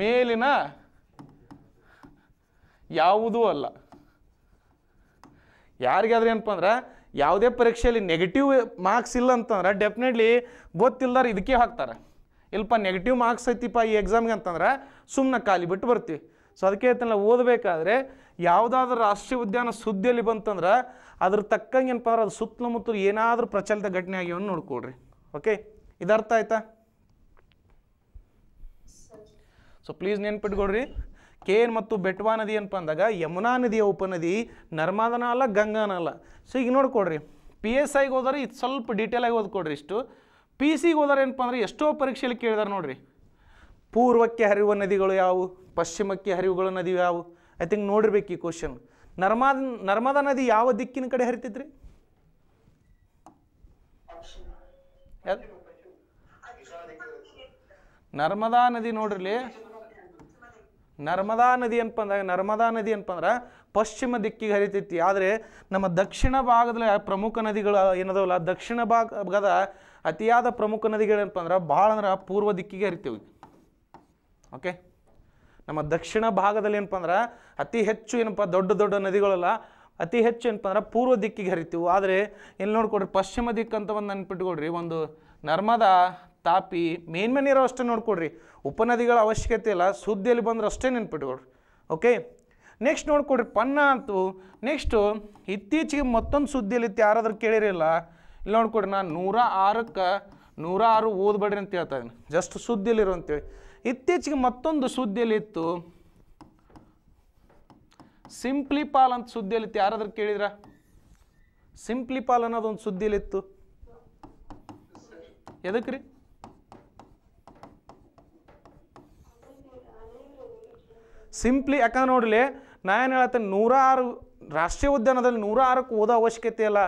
ಮೇಲಿನ ಯಾವುದೂ ಅಲ್ಲ. ಯಾರಿಗಾದ್ರೆ ಏನಪ್ಪ ಅಂದ್ರೆ ಯಾವುದೇ ಪರೀಕ್ಷೆಯಲ್ಲಿ ನೆಗೆಟಿವ್ ಮಾರ್ಕ್ಸ್ ಇಲ್ಲ ಅಂತಂದ್ರೆ ಡೆಫಿನೆಟ್ಲಿ ಗೊತ್ತಿಲ್ದಾರ ಇದಕ್ಕೆ ಹಾಕ್ತಾರೆ. ಇಲ್ಲಪ್ಪ ನೆಗೆಟಿವ್ ಮಾರ್ಕ್ಸ್ ಐತಿಪ್ಪ ಈ ಎಕ್ಸಾಮ್ಗೆ ಅಂತಂದ್ರೆ ಸುಮ್ಮನೆ ಖಾಲಿ ಬಿಟ್ಟು ಬರ್ತೀವಿ. ಸೊ ಅದಕ್ಕೆ ಐತಲ್ಲ ಓದಬೇಕಾದ್ರೆ ಯಾವುದಾದ್ರೂ ರಾಷ್ಟ್ರೀಯ ಉದ್ಯಾನ ಸುದ್ದಿಯಲ್ಲಿ ಬಂತಂದ್ರೆ ಅದ್ರ ತಕ್ಕಂಗೆ ಏನಪ್ಪ ಅಂದ್ರೆ ಅದು ಸುತ್ತಮುತ್ತಲು ಏನಾದರೂ ಪ್ರಚಲಿತ ಘಟನೆ ಆಗ್ಯಾವ ನೋಡ್ಕೊಳ್ರಿ. ಓಕೆ ಇದರ್ಥ ಆಯ್ತಾ? So please ನೆನ್ಪಿಟ್ಕೊಳ್ರಿ. ಕೇನ್ ಮತ್ತು ಬೆಟ್ವಾ ನದಿ ಏನಪ್ಪ ಅಂದಾಗ ಯಮುನಾ ನದಿಯ ಉಪನದಿ ನರ್ಮದನ ಅಲ್ಲ ಗಂಗಾನ ಅಲ್ಲ ಸೊ ಈಗ ನೋಡ್ಕೊಡ್ರಿ ಪಿ ಎಸ್ ಐಗೆ ಹೋದರೆ ಇದು ಸ್ವಲ್ಪ ಡೀಟೇಲಾಗಿ ಓದ್ಕೊಡ್ರಿ ಇಷ್ಟು. ಪಿ ಸಿಗೆ ಹೋದ್ರೆ ಏನಪ್ಪ ಅಂದ್ರೆ ಎಷ್ಟೋ ಪರೀಕ್ಷೆಯಲ್ಲಿ ಕೇಳಿದಾರೆ ನೋಡ್ರಿ. ಪೂರ್ವಕ್ಕೆ ಹರಿಯುವ ನದಿಗಳು ಯಾವುವು ಪಶ್ಚಿಮಕ್ಕೆ ಹರಿವುಗಳ ನದಿ ಯಾವುವು ಐ ಥಿಂಕ್ ನೋಡಿರ್ಬೇಕು ಈ ಕ್ವಶನ್ ನರ್ಮದ, ನರ್ಮದಾ ನದಿ ಯಾವ ದಿಕ್ಕಿನ ಕಡೆ ಹರಿತೈತ್ರಿ? ನರ್ಮದಾ ನದಿ ನೋಡ್ರಿ ನರ್ಮದಾ ನದಿ ಅಂದಾಗ ನರ್ಮದಾ ನದಿ ಅಂದ್ರೆ ಪಶ್ಚಿಮ ದಿಕ್ಕಿಗೆ ಹರಿತೈತಿ. ಆದರೆ ನಮ್ಮ ದಕ್ಷಿಣ ಭಾಗದಲ್ಲಿ ಪ್ರಮುಖ ನದಿಗಳು ಏನದವಲ್ಲ, ದಕ್ಷಿಣ ಭಾಗದ ಅತಿಯಾದ ಪ್ರಮುಖ ನದಿಗಳು ಏನಪ್ಪ ಅಂದ್ರೆ ಭಾಳ ಅಂದ್ರೆ ಪೂರ್ವ ದಿಕ್ಕಿಗೆ ಹರಿತೀವಿ. ಓಕೆ ನಮ್ಮ ದಕ್ಷಿಣ ಭಾಗದಲ್ಲಿ ಏನಪ್ಪ ಅಂದ್ರೆ ಅತಿ ಹೆಚ್ಚು ಏನಪ್ಪ ದೊಡ್ಡ ದೊಡ್ಡ ನದಿಗಳಲ್ಲ, ಅತಿ ಹೆಚ್ಚು ಏನಪ್ಪ ಅಂದ್ರೆ ಪೂರ್ವ ದಿಕ್ಕಿಗೆ ಹರಿತೀವಿ. ಆದರೆ, ಇಲ್ಲಿ ನೋಡ್ಕೊಡ್ರಿ, ಪಶ್ಚಿಮ ದಿಕ್ಕಂತ ಒಂದು ನೆನ್ಪಿಟ್ಕೊಡ್ರಿ ಒಂದು ನರ್ಮದಾ ತಾಪಿ ಮೇನ್ ಮೇನ್ ಇರೋ ಅಷ್ಟೇ ನೋಡ್ಕೊಡ್ರಿ ಉಪನದಿಗಳ ಅವಶ್ಯಕತೆ ಇಲ್ಲ, ಸುದ್ದಿಯಲ್ಲಿ ಬಂದ್ರೆ ಅಷ್ಟೇ ನೆನ್ಪಿಟ್ಕೊಡ್ರಿ ಓಕೆ ನೆಕ್ಸ್ಟ್ ನೋಡ್ಕೊಡ್ರಿ ಪನ್ನ ಅಂತು. ನೆಕ್ಸ್ಟು ಇತ್ತೀಚೆಗೆ ಮತ್ತೊಂದು ಸುದ್ದಿಯಲ್ಲಿತ್ತು ಯಾರಾದ್ರೂ ಕೇಳಿರಿಲ್ಲ ಇಲ್ಲಿ? ನೋಡ್ಕೊಡ್ರಿ ನಾನು ನೂರ ಆರಕ್ಕೆ ನೂರ ಆರು ಓದ್ಬೇಡ್ರಿ ಅಂತ ಹೇಳ್ತಾ ಇದ್ದೀನಿ. ಜಸ್ಟ್ ಸುದ್ದಿಯಲ್ಲಿರು ಅಂತೇಳಿ. ಇತ್ತೀಚೆಗೆ ಮತ್ತೊಂದು ಸುದ್ದಿಯಲ್ಲಿತ್ತು ಸಿಂಪ್ಲಿ ಪಾಲ್ ಅಂತ ಸುದ್ದಿಯಲ್ಲಿತ್ತು ಯಾರಾದ್ರೂ ಕೇಳಿದ್ರ? ಸಿಂಪ್ಲಿ ಪಾಲ್ ಅನ್ನೋದೊಂದು ಸುದ್ದಿಯಲ್ಲಿತ್ತು ಎದಕ್ಕೆ ರೀ? ಸಿಂಪ್ಲಿ ಯಾಕಂದ್ರೆ ನೋಡಲಿ, ನಾ ಏನು ಹೇಳತ್ತೆ ನೂರ ಆರು ರಾಷ್ಟ್ರೀಯ ಉದ್ಯಾನದಲ್ಲಿ ನೂರ ಆರಕ್ಕೆ ಓದೋ ಅವಶ್ಯಕತೆ ಇಲ್ಲ.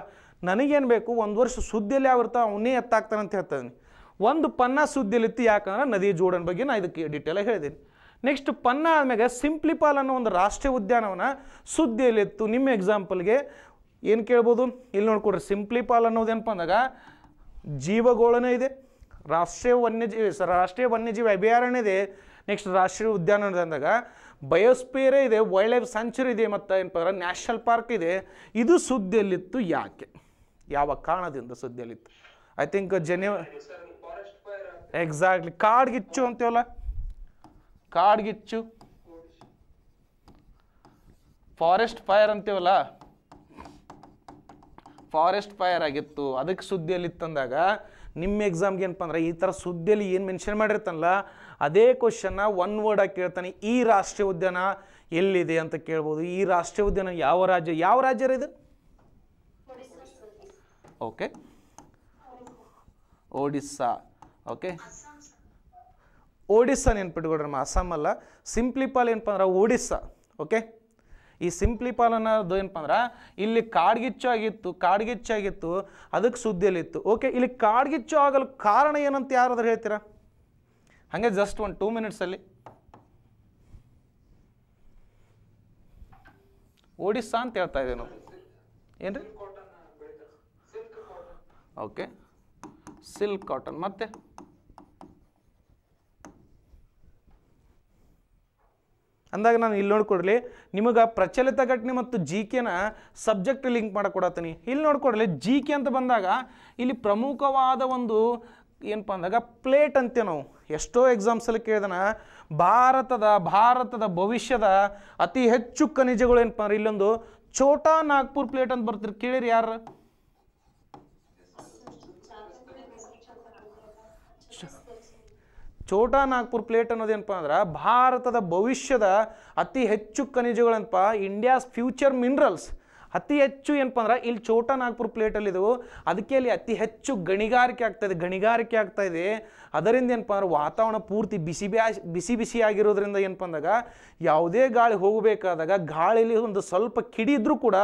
ನನಗೇನು ಬೇಕು, ಒಂದು ವರ್ಷ ಸುದ್ದಿಯಲ್ಲಿ ಯಾವ ಇರ್ತಾವ ಅವನೇ ಎತ್ತಾಗ್ತಾನೆ ಅಂತ ಹೇಳ್ತಾನೆ ಒಂದು ಪನ್ನ ಸುದ್ದಿಯಲ್ಲಿತ್ತು ಯಾಕಂದ್ರೆ ನದಿ ಜೋಡನ್ ಬಗ್ಗೆ ನಾನು ಇದಕ್ಕೆ ಡೀಟೇಲಾಗಿ ಹೇಳಿದ್ದೀನಿ ನೆಕ್ಸ್ಟ್ ಪನ್ನ ಆದ್ಮೇಲೆ ಸಿಂಪ್ಲಿಪಾಲ್ ಅನ್ನೋ ಒಂದು ರಾಷ್ಟ್ರೀಯ ಉದ್ಯಾನವನ ಸುದ್ದಿಯಲ್ಲಿತ್ತು. ನಿಮ್ಮ ಎಕ್ಸಾಂಪಲ್ಗೆ ಏನು ಕೇಳ್ಬೋದು? ಇಲ್ಲಿ ನೋಡ್ಕೊಡ್ರಿ ಸಿಂಪ್ಲಿಪಾಲ್ ಅನ್ನೋದೇನಪ್ಪ ಅಂದಾಗ, ಜೀವಗೋಳನೇ ಇದೆ. ರಾಷ್ಟ್ರೀಯ ವನ್ಯಜೀವಿ ರಾಷ್ಟ್ರೀಯ ವನ್ಯಜೀವಿ ಅಭಯಾರಣ್ಯ ಇದೆ. ನೆಕ್ಸ್ಟ್ ರಾಷ್ಟ್ರೀಯ ಉದ್ಯಾನ ಅಂದಾಗ ಬಯೋಸ್ಪಿಯರೇ ಇದೆ ವೈಲ್ಡ್ ಲೈಫ್ ಸೆಂಚುರಿ ಇದೆ, ಮತ್ತು ಏನಪ್ಪ ನ್ಯಾಷನಲ್ ಪಾರ್ಕ್ ಇದೆ. ಇದು ಸುದ್ದಿಯಲ್ಲಿತ್ತು ಯಾಕೆ? ಯಾವ ಕಾರಣದಿಂದ ಸುದ್ದಿಯಲ್ಲಿತ್ತು? ಐ ಥಿಂಕ್ ಜನ್ಯೂ ಎಕ್ಸಾಕ್ಟ್ಲಿ ಕಾಡ್ಗಿಚ್ಚು ಅಂತೀವಲ್ಲ? ಕಾಡ್ಗಿಚ್ಚು ಫಾರೆಸ್ಟ್ ಫೈರ್ ಅಂತೀವಲ್ಲ? ಫಾರೆಸ್ಟ್ ಫೈರ್ ಆಗಿತ್ತು. ಅದಕ್ಕೆ ಸುದ್ದಿಯಲ್ಲಿ ತಂದಾಗ ನಿಮ್ಮ ಎಕ್ಸಾಮ್ಗೆ ಏನಪ್ಪ ಅಂದ್ರೆ ಈ ಥರ ಸುದ್ದಿಯಲ್ಲಿ ಏನು ಮೆನ್ಷನ್ ಮಾಡಿರ್ತಾನಲ್ಲ, ಅದೇ ಕ್ವಶನ್ನ ಒನ್ ವರ್ಡ್ ಆಗಿ ಕೇಳ್ತಾನೆ, ಈ ರಾಷ್ಟ್ರೀಯ ಉದ್ಯಾನ ಎಲ್ಲಿದೆ ಅಂತ ಕೇಳ್ಬೋದು. ಈ ರಾಷ್ಟ್ರೀಯ ಉದ್ಯಾನ ಯಾವ ರಾಜ್ಯ ಯಾವ ರಾಜ್ಯ ಇದು? ಓಕೆ ಒಡಿಸ್ಸಾ ಓಕೆ ಒಡಿಸ್ಸಾ ನೆನ್ಪಿಟ್ಕೊಡ್ರಮ್ಮ ಅಸ್ಸಾಂ ಅಲ್ಲ. ಸಿಂಪ್ಲಿಪಾಲ್ ಏನಪ್ಪ ಅಂದ್ರೆ ಒಡಿಸ್ಸಾ ಓಕೆ ಈ ಸಿಂಪ್ಲಿಪಾಲ್ ಅನ್ನೋದು ಏನಪ್ಪ ಅಂದ್ರೆ ಇಲ್ಲಿ ಕಾಡ್ಗಿಚ್ಚು ಆಗಿತ್ತು ಕಾಡ್ಗಿಚ್ಚು ಆಗಿತ್ತು ಅದಕ್ಕೆ ಸುದ್ದಿಯಲ್ಲಿತ್ತು. ಓಕೆ ಇಲ್ಲಿ ಕಾಡ್ಗಿಚ್ಚು ಆಗಲು ಕಾರಣ ಏನಂತ ಯಾರಾದರೂ ಹೇಳ್ತೀರಾ? ಹಾಗೆ ಜಸ್ಟ್ ಒಂದು ಟೂ ಮಿನಿಟ್ಸಲ್ಲಿ ಒಡಿಸ್ಸಾ ಅಂತ ಹೇಳ್ತಾ ಇದ್ದೀವಿ ನಾವು ಏನ್ರಿ? ಓಕೆ ಸಿಲ್ಕ್ ಕಾಟನ್ ಮತ್ತೆ? ಅಂದಾಗ ನಾನು ಇಲ್ಲಿ ನೋಡ್ಕೊಡ್ಲಿ ನಿಮಗೆ ಪ್ರಚಲಿತ ಘಟನೆ ಮತ್ತು ಜಿ ಕೆನ ಸಬ್ಜೆಕ್ಟ್ ಲಿಂಕ್ ಮಾಡಕೊಡತ್ತೀನಿ. ಇಲ್ಲಿ ನೋಡ್ಕೊಡ್ಲಿ ಜಿ ಕೆ ಅಂತ ಬಂದಾಗ ಇಲ್ಲಿ ಪ್ರಮುಖವಾದ ಒಂದು ಏನಪ್ಪ ಅಂದಾಗ ಪ್ಲೇಟ್ ಅಂತೆ ನಾವು. ಎಷ್ಟೋ ಎಕ್ಸಾಮ್ಸಲ್ಲಿ ಕೇಳಿದನ, ಭಾರತದ ಭಾರತದ ಭವಿಷ್ಯದ ಅತಿ ಹೆಚ್ಚು ಖನಿಜಗಳು ಏನಪ್ಪ ಅಂದ್ರೆ ಇಲ್ಲೊಂದು ಛೋಟಾ ನಾಗ್ಪುರ್ ಪ್ಲೇಟ್ ಅಂತ ಬರ್ತೀರಿ, ಕೇಳಿರಿ ಯಾರು? ಛೋಟಾ ನಾಗ್ಪುರ್ ಪ್ಲೇಟ್ ಅನ್ನೋದೇನಪ್ಪ ಅಂದ್ರೆ ಭಾರತದ ಭವಿಷ್ಯದ ಅತಿ ಹೆಚ್ಚು ಖನಿಜಗಳಂತಪ್ಪ ಇಂಡಿಯಾಸ್ ಫ್ಯೂಚರ್ ಮಿನರಲ್ಸ್. ಅತಿ ಹೆಚ್ಚು ಏನಪ್ಪ ಅಂದ್ರೆ ಇಲ್ಲಿ ಛೋಟಾ ನಾಗ್ಪುರ್ ಪ್ಲೇಟಲ್ಲಿದ್ದವು ಅದಕ್ಕೆ ಅಲ್ಲಿ ಅತಿ ಹೆಚ್ಚು ಗಣಿಗಾರಿಕೆ ಆಗ್ತಾ ಇದೆ, ಗಣಿಗಾರಿಕೆ ಆಗ್ತಾ ಇದೆ. ಅದರಿಂದ ಏನಪ್ಪ ಅಂದ್ರೆ ವಾತಾವರಣ ಪೂರ್ತಿ ಬಿಸಿ ಬಿಸಿ ಬಿಸಿ ಆಗಿರೋದ್ರಿಂದ ಏನಪ್ಪ ಅಂದಾಗ ಯಾವುದೇ ಗಾಳಿ ಹೋಗಬೇಕಾದಾಗ ಗಾಳಿಯಲ್ಲಿ ಒಂದು ಸ್ವಲ್ಪ ಕಿಡಿದ್ರೂ ಕೂಡ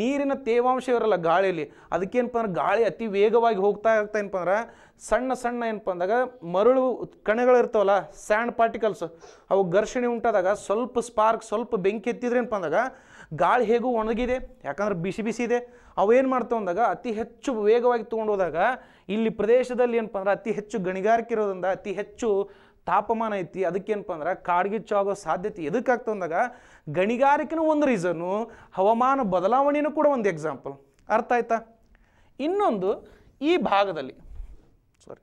ನೀರಿನ ತೇವಾಂಶ ಇರಲ್ಲ ಗಾಳಿಯಲ್ಲಿ ಅದಕ್ಕೇನಪ್ಪ ಅಂದ್ರೆ ಗಾಳಿ ಅತಿ ವೇಗವಾಗಿ ಹೋಗ್ತಾ ಇರ್ತಾ ಏನಪ್ಪ ಅಂದ್ರೆ ಸಣ್ಣ ಸಣ್ಣ ಏನಪ್ಪ ಅಂದಾಗ ಮರಳು ಕಣಗಳು ಇರ್ತಾವಲ್ಲ ಸ್ಯಾಂಡ್ ಪಾರ್ಟಿಕಲ್ಸ್ ಅವು ಘರ್ಷಣೆ ಉಂಟಾದಾಗ ಸ್ವಲ್ಪ ಸ್ಪಾರ್ಕ್ ಸ್ವಲ್ಪ ಬೆಂಕಿ ಎತ್ತಿದ್ರೆ ಏನಪ್ಪ ಅಂದಾಗ ಗಾಳಿ ಹೇಗೂ ಒಣಗಿದೆ, ಯಾಕಂದ್ರೆ ಬಿಸಿ ಬಿಸಿ ಇದೆ. ಅವೇನು ಮಾಡ್ತಾವೆ ಅಂದಾಗ ಅತಿ ಹೆಚ್ಚು ವೇಗವಾಗಿ ತೊಗೊಂಡು ಹೋದಾಗ ಇಲ್ಲಿ ಪ್ರದೇಶದಲ್ಲಿ ಏನಪ್ಪ ಅಂದ್ರೆ ಅತಿ ಹೆಚ್ಚು ಗಣಿಗಾರಿಕೆ ಇರೋದ್ರಿಂದ ಅತಿ ಹೆಚ್ಚು ತಾಪಮಾನ ಐತಿ. ಅದಕ್ಕೇನಪ್ಪ ಅಂದ್ರೆ ಕಾಡ್ಗಿಚ್ಚು ಆಗೋ ಸಾಧ್ಯತೆ ಎದಕ್ಕಾಗ್ತದೆ ಅಂದಾಗ ಗಣಿಗಾರಿಕೆನೂ ಒಂದು ರೀಸನ್ನು ಹವಾಮಾನ ಬದಲಾವಣೆನೂ ಕೂಡ ಒಂದು ಎಕ್ಸಾಂಪಲ್ ಅರ್ಥ ಆಯ್ತಾ? ಇನ್ನೊಂದು ಈ ಭಾಗದಲ್ಲಿ ಸಾರಿ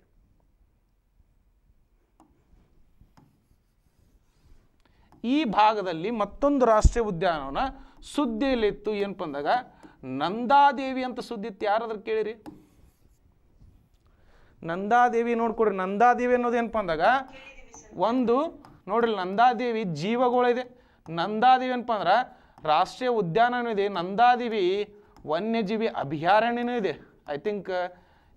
ಈ ಭಾಗದಲ್ಲಿ ಮತ್ತೊಂದು ರಾಷ್ಟ್ರೀಯ ಉದ್ಯಾನವನ ಸುದ್ದಿಯಲ್ಲಿತ್ತು. ಏನಪ್ಪ ಅಂದಾಗ ನಂದಾದೇವಿ ಅಂತ ಸುದ್ದಿ ಇತ್ತು. ಯಾರಾದ್ರೂ ಕೇಳಿರಿ. ನಂದಾದೇವಿ ನೋಡ್ಕೊಡ್ರಿ. ನಂದಾದೇವಿ ಅನ್ನೋದು ಏನಪ್ಪ ಅಂದಾಗ ಒಂದು ನೋಡ್ರಿ, ನಂದಾದೇವಿ ಜೀವಗಳಿದೆ ನಂದಾದೇವಿ ಏನಪ್ಪ ಅಂದ್ರೆ ರಾಷ್ಟ್ರೀಯ ಉದ್ಯಾನವನ ಇದೆ. ನಂದಾದೇವಿ ವನ್ಯಜೀವಿ ಅಭಯಾರಣ್ಯನೂ ಇದೆ. ಐ ಥಿಂಕ್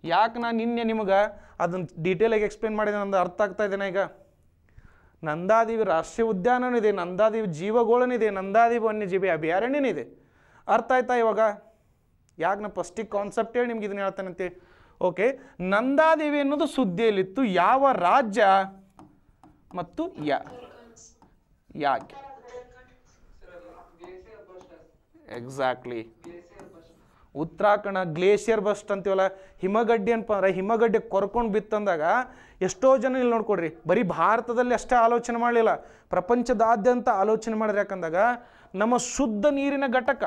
ಯಾಕೆ ನಾನು ನಿನ್ನೆ ನಿಮಗೆ ಅದನ್ನು ಡೀಟೇಲಾಗಿ ಎಕ್ಸ್ಪ್ಲೇನ್ ಮಾಡಿದೆ, ನಂದು ಅರ್ಥ ಆಗ್ತಾ ಇದ್ದೇನೆ ಈಗ. ನಂದಾದೇವಿ ರಾಷ್ಟ್ರೀಯ ಉದ್ಯಾನವಿದೆ ನಂದಾದೇವಿ ಜೀವಗೋಳನಿದೆ ನಂದಾದೇವಿ ವನ್ಯಜೀವಿ ಅಭಯಾರಣ್ಯನಿದೆ. ಅರ್ಥ ಆಯ್ತಾ ಇವಾಗ? ಯಾಕೆ ನಾ ಫಸ್ಟಿಗೆ ಕಾನ್ಸೆಪ್ಟ್ ಹೇಳಿ ನಿಮ್ಗೆ ಇದನ್ನ ಹೇಳ್ತಾನಂತೆ ಓಕೆ ನಂದಾದೇವಿ ಅನ್ನೋದು ಸುದ್ದಿಯಲ್ಲಿತ್ತು. ಯಾವ ರಾಜ್ಯ ಮತ್ತು ಯಾ? ಯಾಕೆ? ಎಕ್ಸಾಕ್ಟ್ಲಿ ಉತ್ತರಾಖಂಡ ಗ್ಲೇಷಿಯರ್ ಬಸ್ಟ್ ಅಂತೀವಲ್ಲ, ಹಿಮಗಡ್ಡೆ ಅನ್ಪ ಅಂದ್ರೆ, ಹಿಮಗಡ್ಡೆ ಕೊರ್ಕೊಂಡು ಬಿತ್ತಂದಾಗ ಎಷ್ಟೋ ಜನ ಇಲ್ಲಿ ನೋಡ್ಕೊಡ್ರಿ, ಬರೀ ಭಾರತದಲ್ಲಿ ಅಷ್ಟೇ ಆಲೋಚನೆ ಮಾಡಲಿಲ್ಲ, ಪ್ರಪಂಚದಾದ್ಯಂತ ಆಲೋಚನೆ ಮಾಡಿದ್ರೆ ಯಾಕಂದಾಗ, ನಮ್ಮ ಶುದ್ಧ ನೀರಿನ ಘಟಕ,